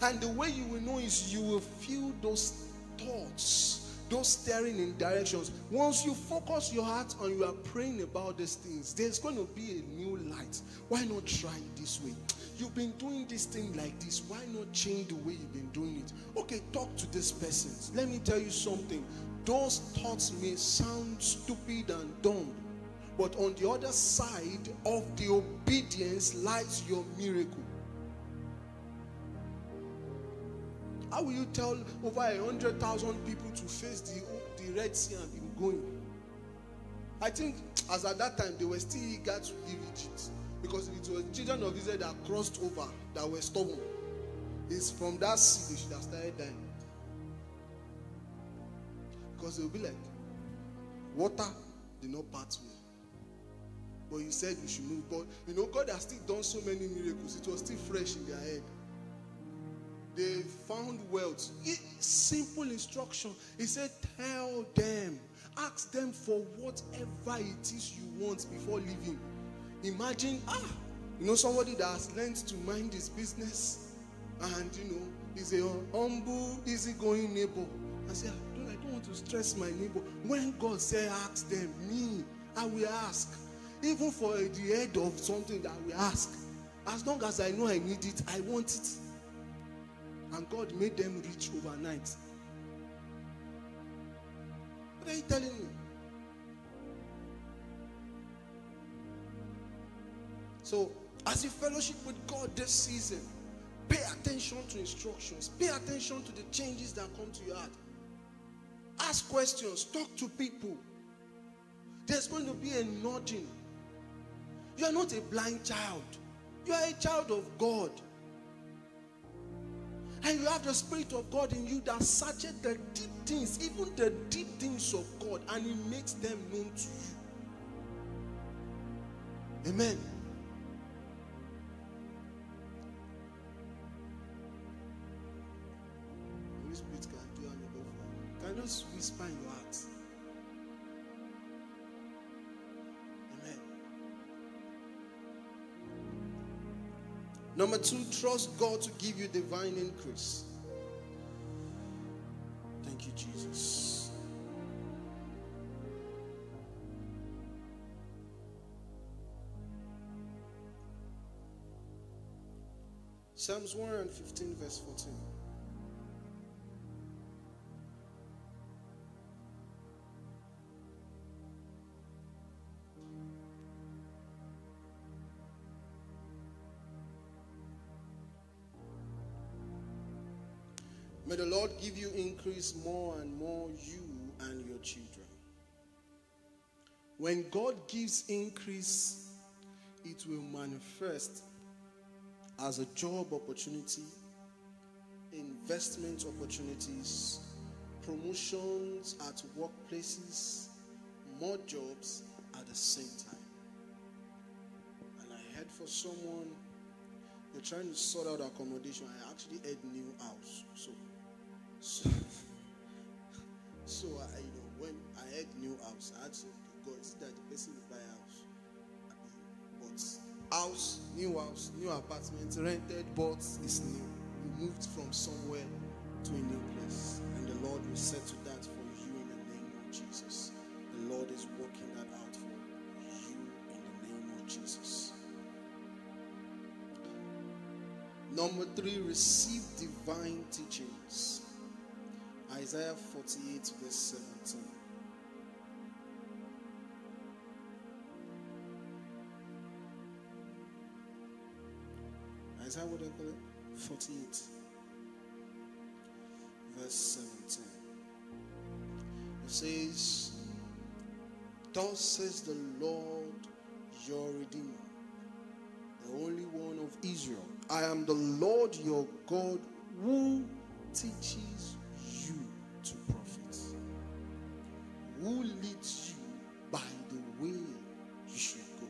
And the way you will know is you will feel those thoughts those staring in directions. Once you focus your heart and you are praying about these things, there's going to be a new light. Why not try it this way? You've been doing this thing like this. Why not change the way you've been doing it? Okay, talk to this person. Let me tell you something. Those thoughts may sound stupid and dumb, but on the other side of the obedience lies your miracle. How will you tell over a hundred thousand people to face the, the Red Sea and be going? I think as at that time they were still eager to leave Egypt because it was children of Israel that crossed over that were stubborn. It's from that sea they should have started dying. Because they'll be like, water did not part me. But you said we should move. But you know, God has still done so many miracles. It was still fresh in their head they found wealth. It, simple instruction. He said, Tell them, ask them for whatever it is you want before leaving. Imagine, ah, you know, somebody that has learned to mind his business and, you know, is a humble, easygoing neighbor. I say, I don't, I don't want to stress my neighbor. When God said, Ask them, me, I will ask. Even for the head of something that we ask. As long as I know I need it, I want it and God made them rich overnight. What are you telling me? So, as you fellowship with God this season, pay attention to instructions, pay attention to the changes that come to your heart. Ask questions, talk to people. There's going to be a nudging. You are not a blind child, you are a child of God. And you have the Spirit of God in you that searches the deep things, even the deep things of God, and He makes them known to you. Amen. Holy Spirit can do Can just whisper in your heart. Number two, trust God to give you divine increase. Thank you, Jesus. Psalms 115, verse 14. May the Lord give you increase more and more, you and your children. When God gives increase, it will manifest as a job opportunity, investment opportunities, promotions at workplaces, more jobs at the same time. And I heard for someone, they're trying to sort out accommodation. I actually had new house. So So, so I, you know, when I had new house, I had to God, is that the person will buy house? But house, new house, new apartment, rented, bought is new. We moved from somewhere to a new place, and the Lord will settle that for you in the name of Jesus. The Lord is working that out for you in the name of Jesus. Number three, receive divine teachings. Isaiah 48, verse 17. Isaiah, what do you call it? 48, verse 17. It says, Thus says the Lord your Redeemer, the only one of Israel. I am the Lord your God who teaches to profit, who leads you by the way you should go.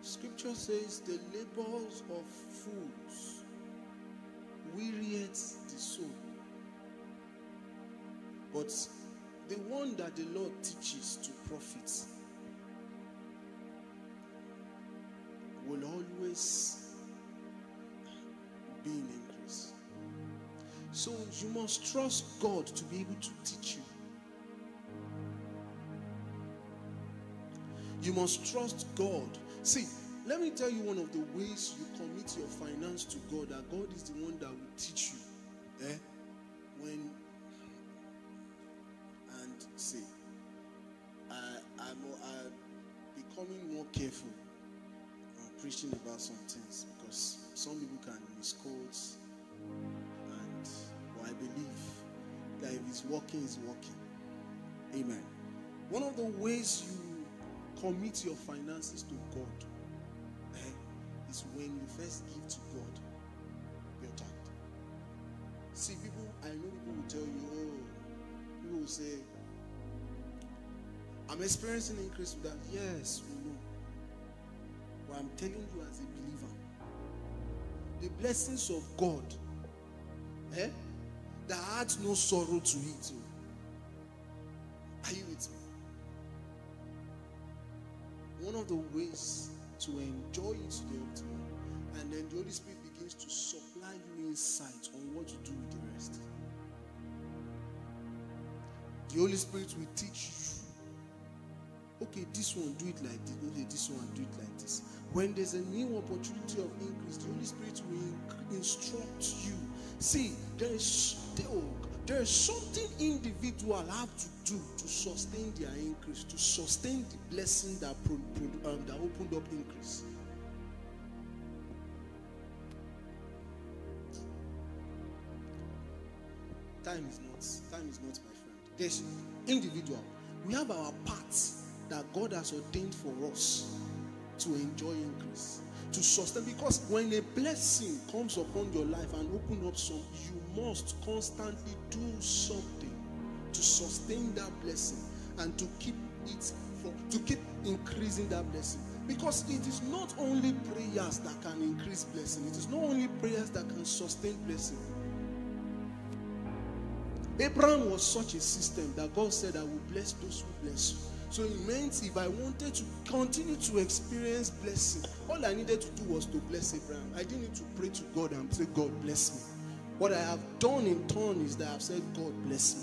Scripture says, The labors of fools wearieth the soul. But the one that the Lord teaches to profit will always be in increase. So you must trust God to be able to teach you. You must trust God. See, let me tell you one of the ways you commit your finance to God that God is the one that will teach you. Eh? When and see, I, I'm, I'm becoming more careful preaching about some things because some people can misquote and well, I believe that if it's working, it's working. Amen. One of the ways you commit your finances to God eh, is when you first give to God your tithe. See, people, I know people will tell you, oh, people will say, I'm experiencing increase with that. Yes, we know. But I'm telling you as a believer, the blessings of God, eh, that adds no sorrow to it. oh. Are you with me? One of the ways to enjoy it and then the Holy Spirit begins to supply you insight on what to do with the rest. The Holy Spirit will teach you. Okay, this one do it like this. Okay, this one do it like this. When there's a new opportunity of increase, the Holy Spirit will instruct you. See, there is still there is something individual have to do to sustain their increase, to sustain the blessing that pro, pro- um, that opened up increase. Time is not time is not my friend. There's individual. We have our parts that God has ordained for us to enjoy increase, to sustain. Because when a blessing comes upon your life and open up some, you must constantly do something to sustain that blessing and to keep it from to keep increasing that blessing. Because it is not only prayers that can increase blessing, it is not only prayers that can sustain blessing. Abraham was such a system that God said, I will bless those who bless you. So it meant if I wanted to continue to experience blessing, all I needed to do was to bless Abraham. I didn't need to pray to God and say, God bless me. What I have done in turn is that I've said, God bless me.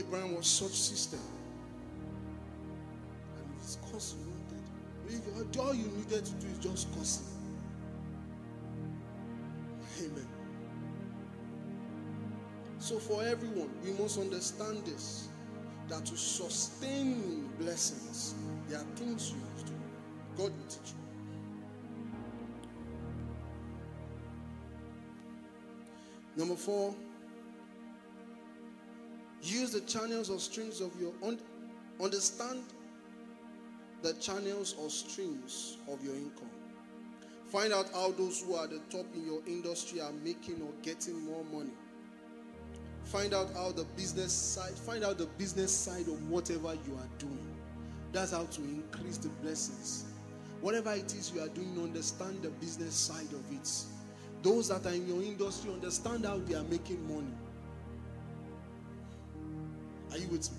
Abraham was such a system. And if it's cause you wanted. All you needed to do is just cause. Amen. So, for everyone, we must understand this that to sustain blessings, there are things you must do. God will teach you. Number four, use the channels or streams of your un- understand the channels or streams of your income. Find out how those who are at the top in your industry are making or getting more money. Find out how the business side, find out the business side of whatever you are doing. That's how to increase the blessings. Whatever it is you are doing, understand the business side of it. Those that are in your industry, understand how they are making money. Are you with me?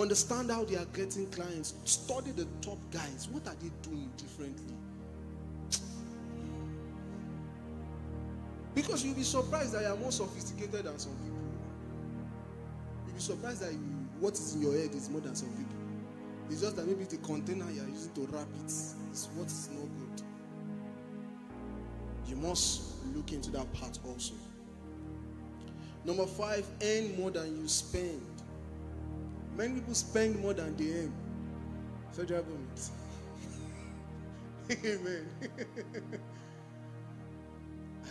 Understand how they are getting clients. Study the top guys. What are they doing differently? Because you'll be surprised that you are more sophisticated than some people. Be surprised that you, what is in your head is more than some people. It's just that maybe the container you are using to wrap it is what is not good. You must look into that part also. Number five, earn more than you spend. Many people spend more than they earn. Federal government. *laughs* Amen. *laughs*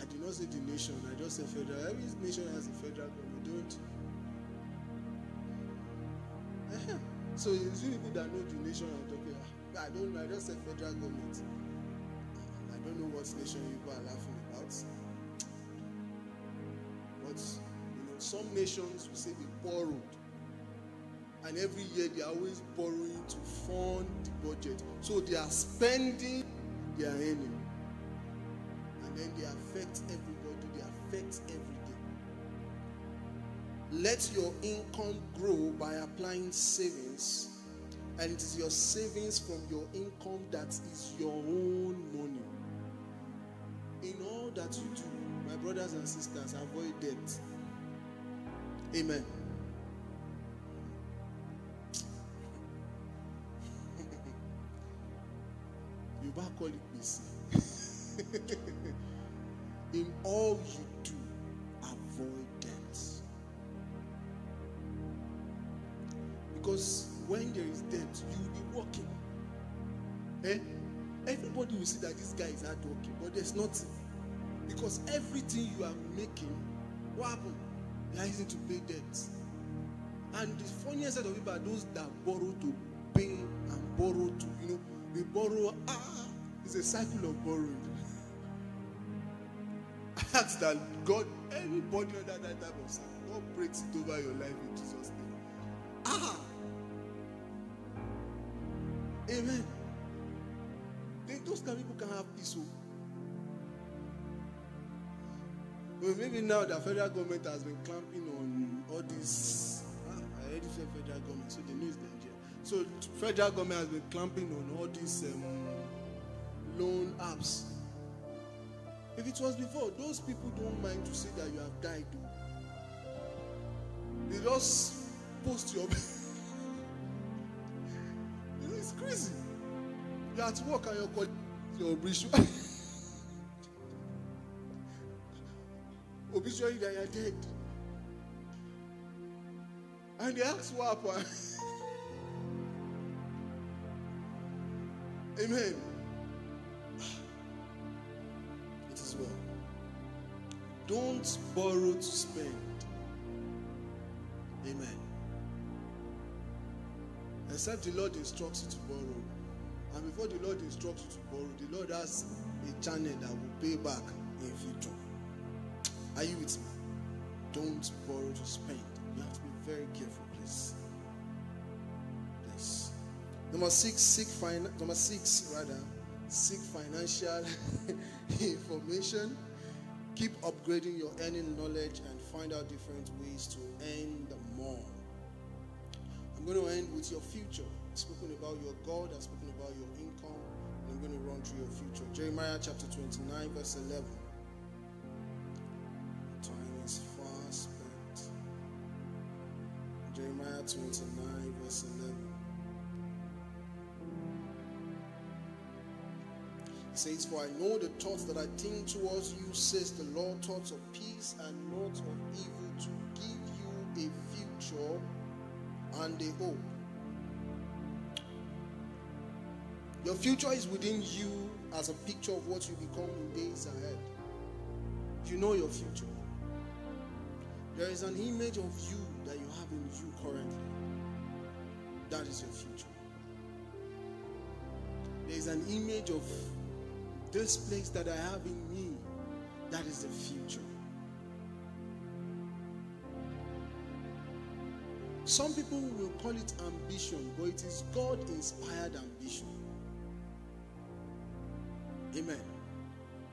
I did not say the nation, I just said federal. Every nation has a federal government, don't? *laughs* so it's you people that know the nation I'm talking about. I don't know, I just said federal government. I don't know what nation you are laughing about. But you know, some nations will say they borrowed. And every year they are always borrowing to fund the budget. So they are spending, they are earning and then they affect everybody, they affect everything. Let your income grow by applying savings, and it is your savings from your income that is your own money. In all that you do, my brothers and sisters, avoid debt. Amen. *laughs* you call it busy. In all you do, avoid Because when there is debt, you will be working. Eh? Everybody will see that this guy is hard working, but there's nothing. Because everything you are making, what happened? You are using to pay debt. And the funniest side of it are those that borrow to pay and borrow to, you know, they borrow. Ah, it's a cycle of borrowing. *laughs* Ask that God, anybody under that type of God breaks it over your life in Jesus' maybe now the federal government has been clamping on all these. Ah, I already said federal government, so they know it's Nigeria. So federal government has been clamping on all these um, loan apps. If it was before, those people don't mind to say that you have died. Though. They just post your. *laughs* it's crazy. You're at work and you're calling your obituary. *laughs* obituary that you're dead. And they ask what happened. *laughs* Amen. *sighs* It is well. Don't borrow to spend. Amen. Except the Lord instructs you to borrow. And before the Lord instructs you to borrow, the Lord has a channel that will pay back in future. Are you with me? Don't borrow to spend. You have to be very careful, please. Yes. Number six, seek fin- number six rather, seek financial *laughs* information. Keep upgrading your earning knowledge and find out different ways to earn more. I'm going to end with your future. I've spoken about your God, I've spoken about your income, and I'm going to run through your future. Jeremiah chapter 29, verse 11. Jeremiah 29, verse 11. It says, For I know the thoughts that I think towards you, says the Lord, thoughts of peace and not of evil, to give you a future and a hope. Your future is within you as a picture of what you become in days ahead. You know your future. There is an image of you that you have in you currently. That is your future. There is an image of this place that I have in me. That is the future. Some people will call it ambition, but it is God inspired ambition. Amen.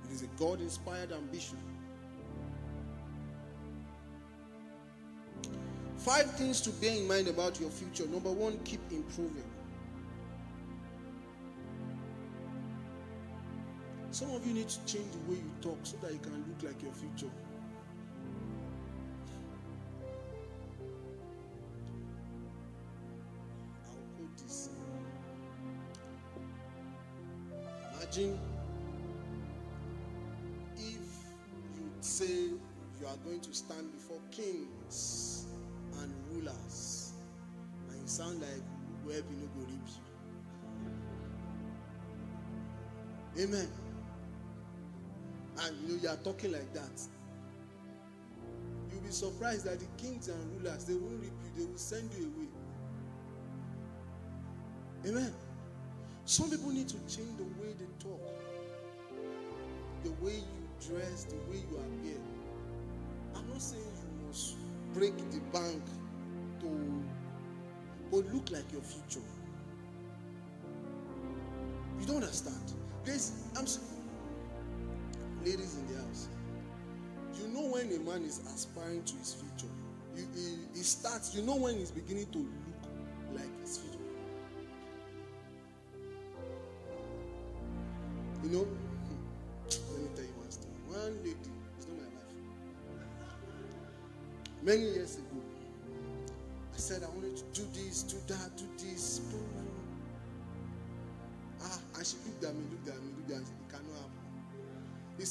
It is a God inspired ambition. Five things to bear in mind about your future. Number one, keep improving. Some of you need to change the way you talk so that you can look like your future. I'll quote this. Imagine if you say you are going to stand before kings rulers and you sound like where no go reap you. Amen. And you know you are talking like that. You'll be surprised that the kings and rulers they won't reap you, they will send you away. Amen. Some people need to change the way they talk, the way you dress, the way you appear. I'm not saying you must break the bank but look like your future. You don't understand. There's I'm ladies in the house. You know when a man is aspiring to his future. He, he starts, you know when he's beginning to look like his future. You know, let me tell you one story. One lady, it's not my wife. Many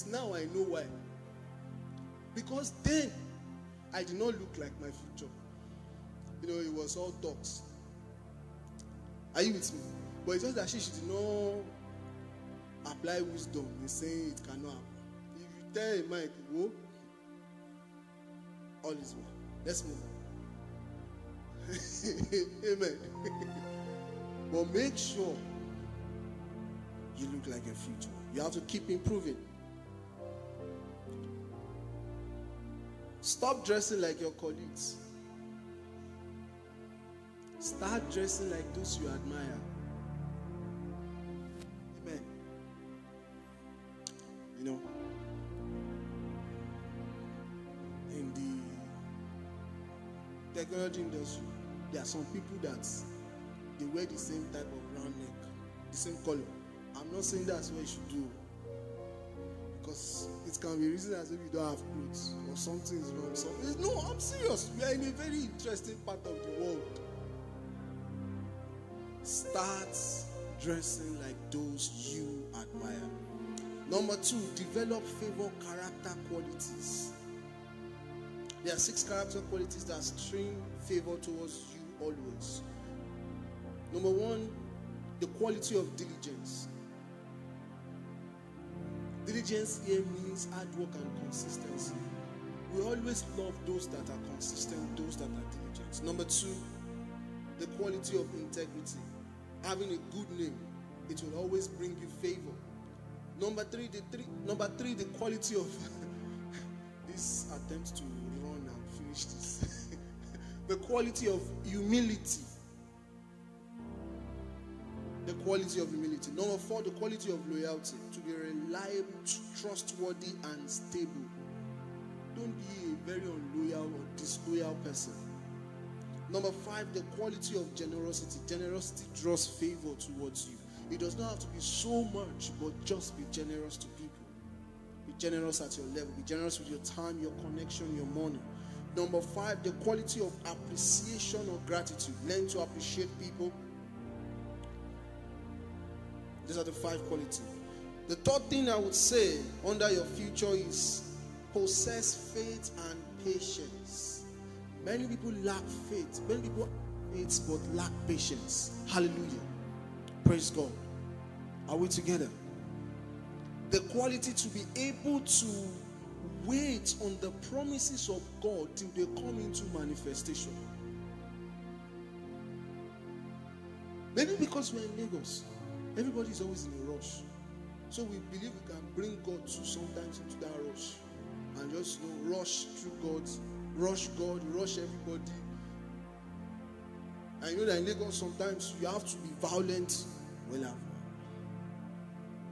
Now I know why. Because then I did not look like my future. You know, it was all talks. Are you with me? But it's just that she, she did not apply wisdom in saying it cannot happen. If you tell a man, go, all is well. Let's move on. *laughs* Amen. *laughs* but make sure you look like your future. You have to keep improving. Stop dressing like your colleagues. Start dressing like those you admire. Amen. You know, in the technology industry, there are some people that they wear the same type of round neck, the same color. I'm not saying that's what you should do. Because it can be reason as if you don't have clothes or something is wrong. So, no, I'm serious. We are in a very interesting part of the world. Start dressing like those you admire. Number two, develop favor character qualities. There are six character qualities that stream favor towards you always. Number one, the quality of diligence. Diligence here means hard work and consistency. We always love those that are consistent, those that are diligent. Number two, the quality of integrity. Having a good name, it will always bring you favor. Number three, the three number three, the quality of *laughs* this attempt to run and finish this. *laughs* the quality of humility. The quality of humility. Number four, the quality of loyalty. To be reliable, trustworthy, and stable. Don't be a very unloyal or disloyal person. Number five, the quality of generosity. Generosity draws favor towards you. It does not have to be so much, but just be generous to people. Be generous at your level. Be generous with your time, your connection, your money. Number five, the quality of appreciation or gratitude. Learn to appreciate people. These are the five qualities. The third thing I would say under your future is possess faith and patience. Many people lack faith. Many people faith but lack patience. Hallelujah. Praise God. Are we together? The quality to be able to wait on the promises of God till they come into manifestation. Maybe because we're in Lagos, everybody's always in a rush. So we believe we can bring God to sometimes into that rush and just you know, rush through God, rush God, rush everybody. I know that in Lagos sometimes you have to be violent. Well,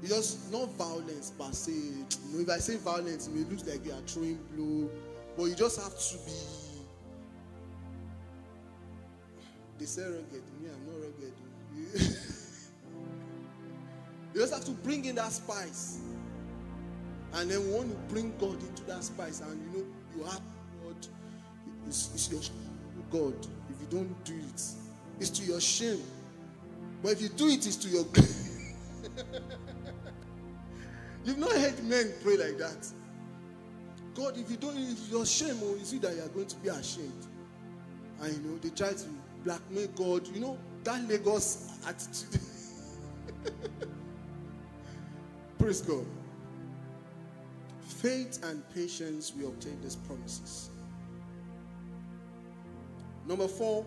It's just not violence per se. You know, if I say violence, it may look like you are throwing blow, but you just have to be. *sighs* They say rugged. Me, I'm not rugged. *laughs* you just have to bring in that spice. And then want to bring God into that spice. And you know, you have God. It's, it's your God. If you don't do it, it's to your shame. But if you do it, it's to your *laughs* You've not heard men pray like that. God, if you don't, it's your shame, or you see that you are going to be ashamed. And you know, they try to blackmail God. You know, that Lagos attitude. *laughs* Praise God. Faith and patience will obtain these promises. Number four,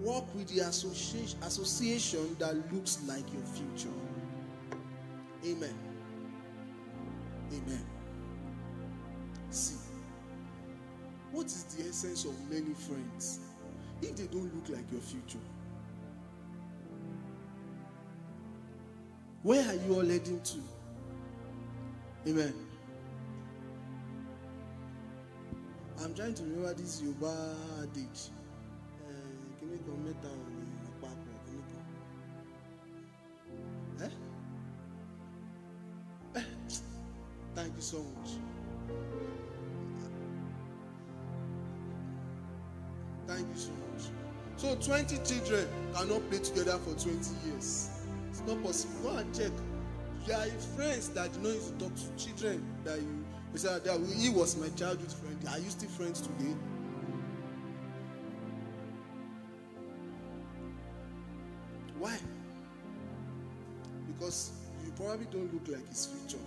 walk with the association, association that looks like your future. Amen. Amen. See, what is the essence of many friends if they don't look like your future? Where are you all heading to? Amen. I'm trying to remember this Yoruba adage. Kíní kan mẹ́ta ò ní papọ̀ kan. Eh? Eh? Thank you so much. Thank you so much. So 20 children cannot play together for 20 years. It's not possible. Go and check. There are friends that you know used to talk to children that you, you said that he was my childhood friend. Are you still friends today? Why? Because you probably don't look like his future.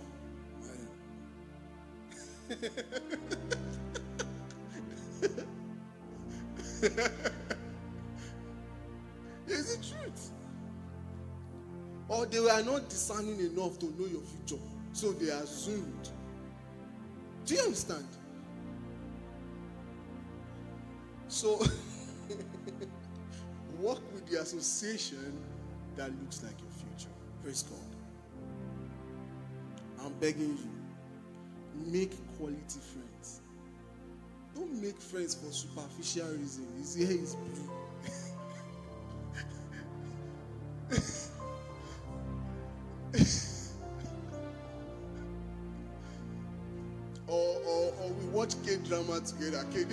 *laughs* Or they were not discerning enough to know your future. So they assumed. Do you understand? So *laughs* work with the association that looks like your future. Praise God. I'm begging you. Make quality friends. Don't make friends for superficial reasons. His hair is blue. Together. K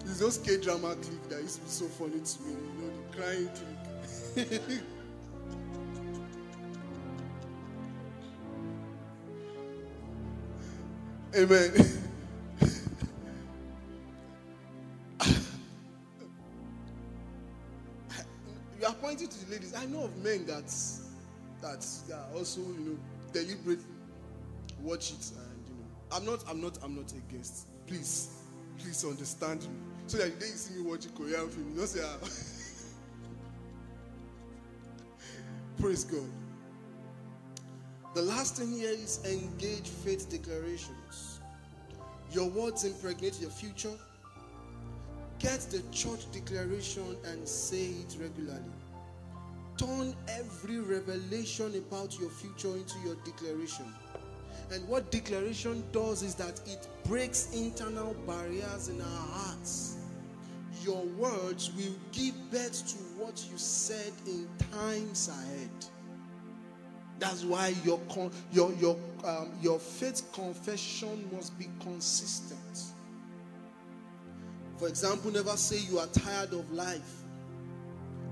It's those K drama clip that used to be so funny to me. You know, the crying clip. *laughs* Amen. *laughs* you are pointing to the ladies. I know of men that that are also, you know, deliberately watch it and. I'm not I'm not I'm not against. Please, please understand me. So that the day you see me watching Korean film, you don't say ah. *laughs* Praise God. The last thing here is engage faith declarations. Your words impregnate your future. Get the church declaration and say it regularly. Turn every revelation about your future into your declaration. And what declaration does is that it breaks internal barriers in our hearts. Your words will give birth to what you said in times ahead. That's why your your your um, your faith confession must be consistent. For example, never say you are tired of life,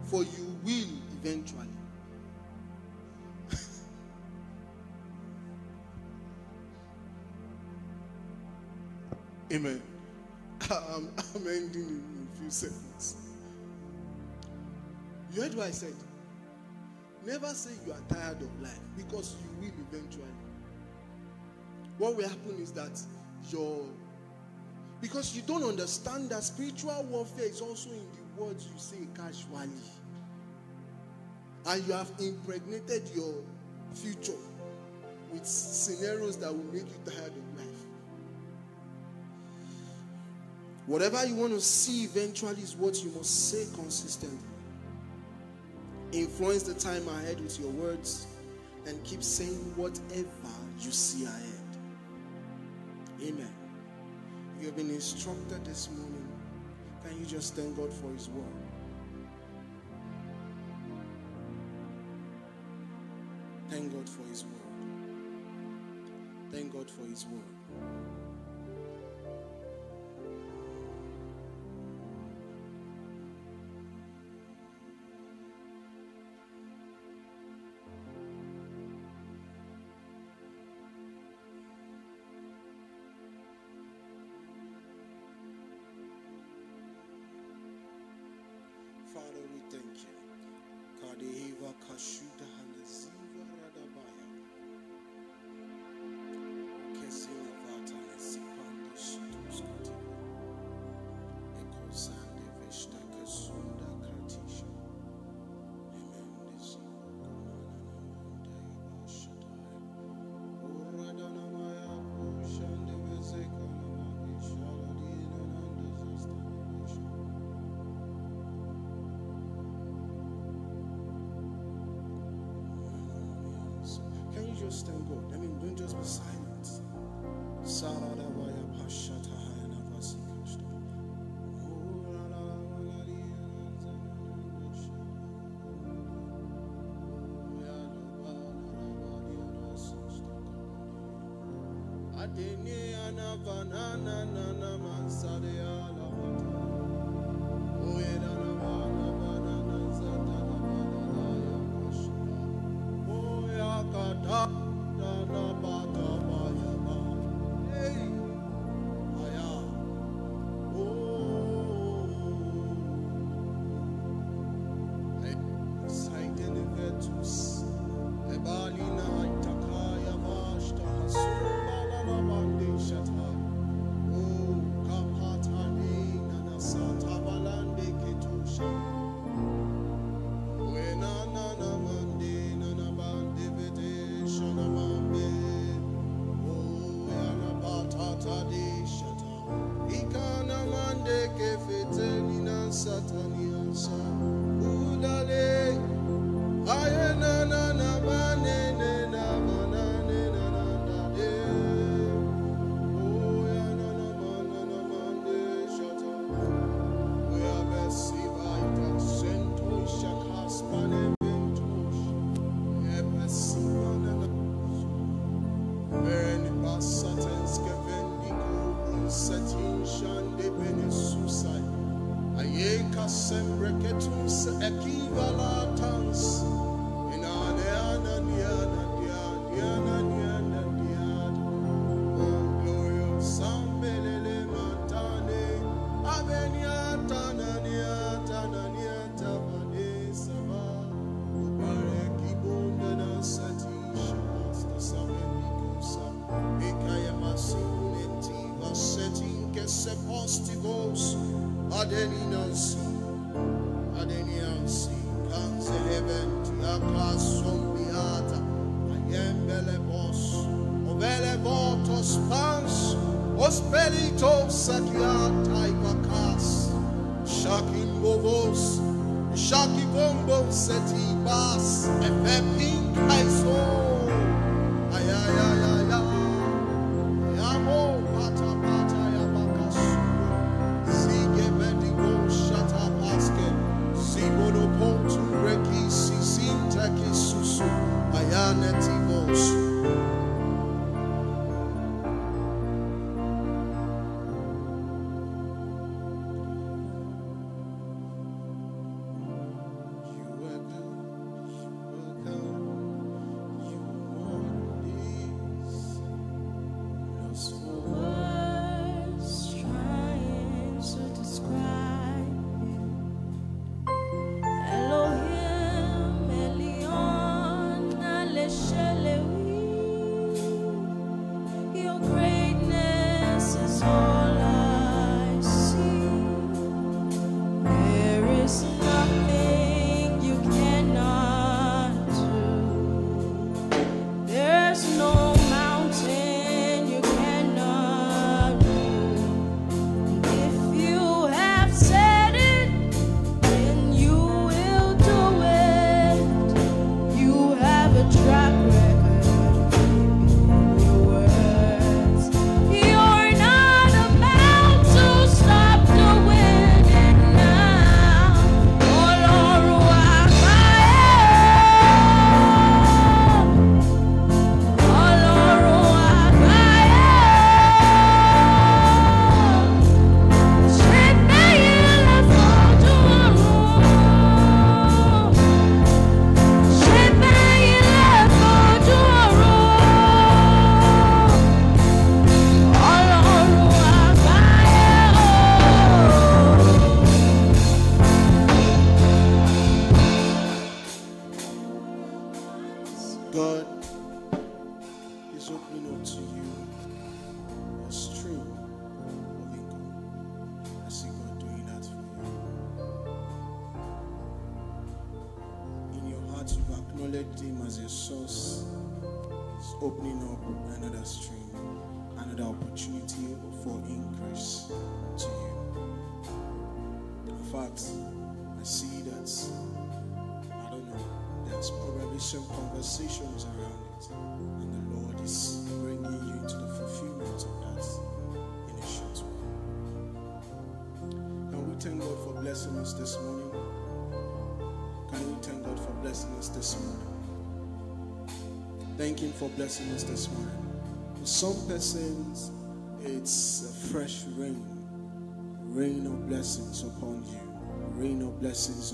for you will eventually. Amen. *laughs* I'm, I'm ending in a few seconds. You heard what I said? Never say you are tired of life because you will eventually. What will happen is that your because you don't understand that spiritual warfare is also in the words you say casually. And you have impregnated your future with scenarios that will make you tired of life. Whatever you want to see eventually is what you must say consistently. Influence the time ahead with your words and keep saying whatever you see ahead. Amen. If you have been instructed this morning, can you just thank God for His word? Thank God for His word. Thank God for His word. Just thank God? I mean, don't just be silent. Pashatahaya navasikashta. Adene anavanana nana mansare alamata.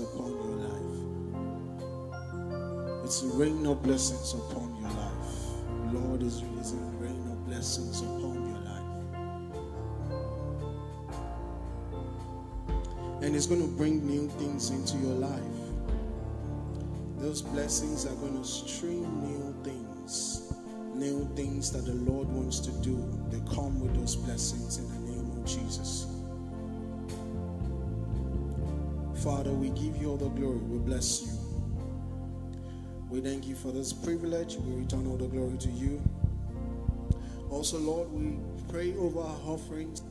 Upon your life. It's a rain of blessings upon your life. Lord is releasing rain of blessings upon your life. And it's going to bring new things into your life. Those blessings are going to stream new things, new things that the Lord wants to do. They come with those blessings in the name of Jesus. Father, we give you all the glory. We bless you. We thank you for this privilege. We return all the glory to you. Also, Lord, we pray over our offerings.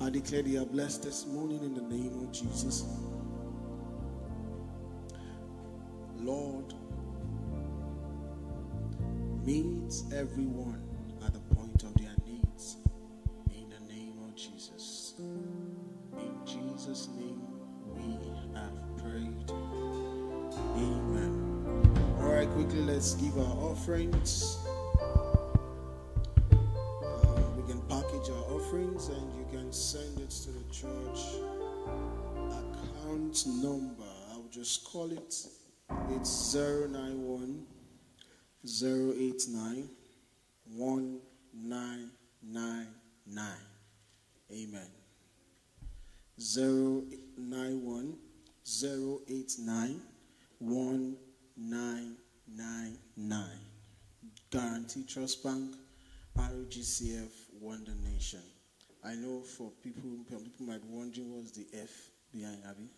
I declare they are blessed this morning in the name of Jesus. Lord, meets everyone at the point of their needs in the name of Jesus. In Jesus' name Amen. All right, quickly let's give our offerings. Uh, we can package our offerings and you can send it to the church account number. I'll just call it. It's 091 089 1999. Amen. 091 089 1999. Guaranty Trust Bank, RGCF, Wonder Nation. I know for people, people might wondering what's the F behind Abby.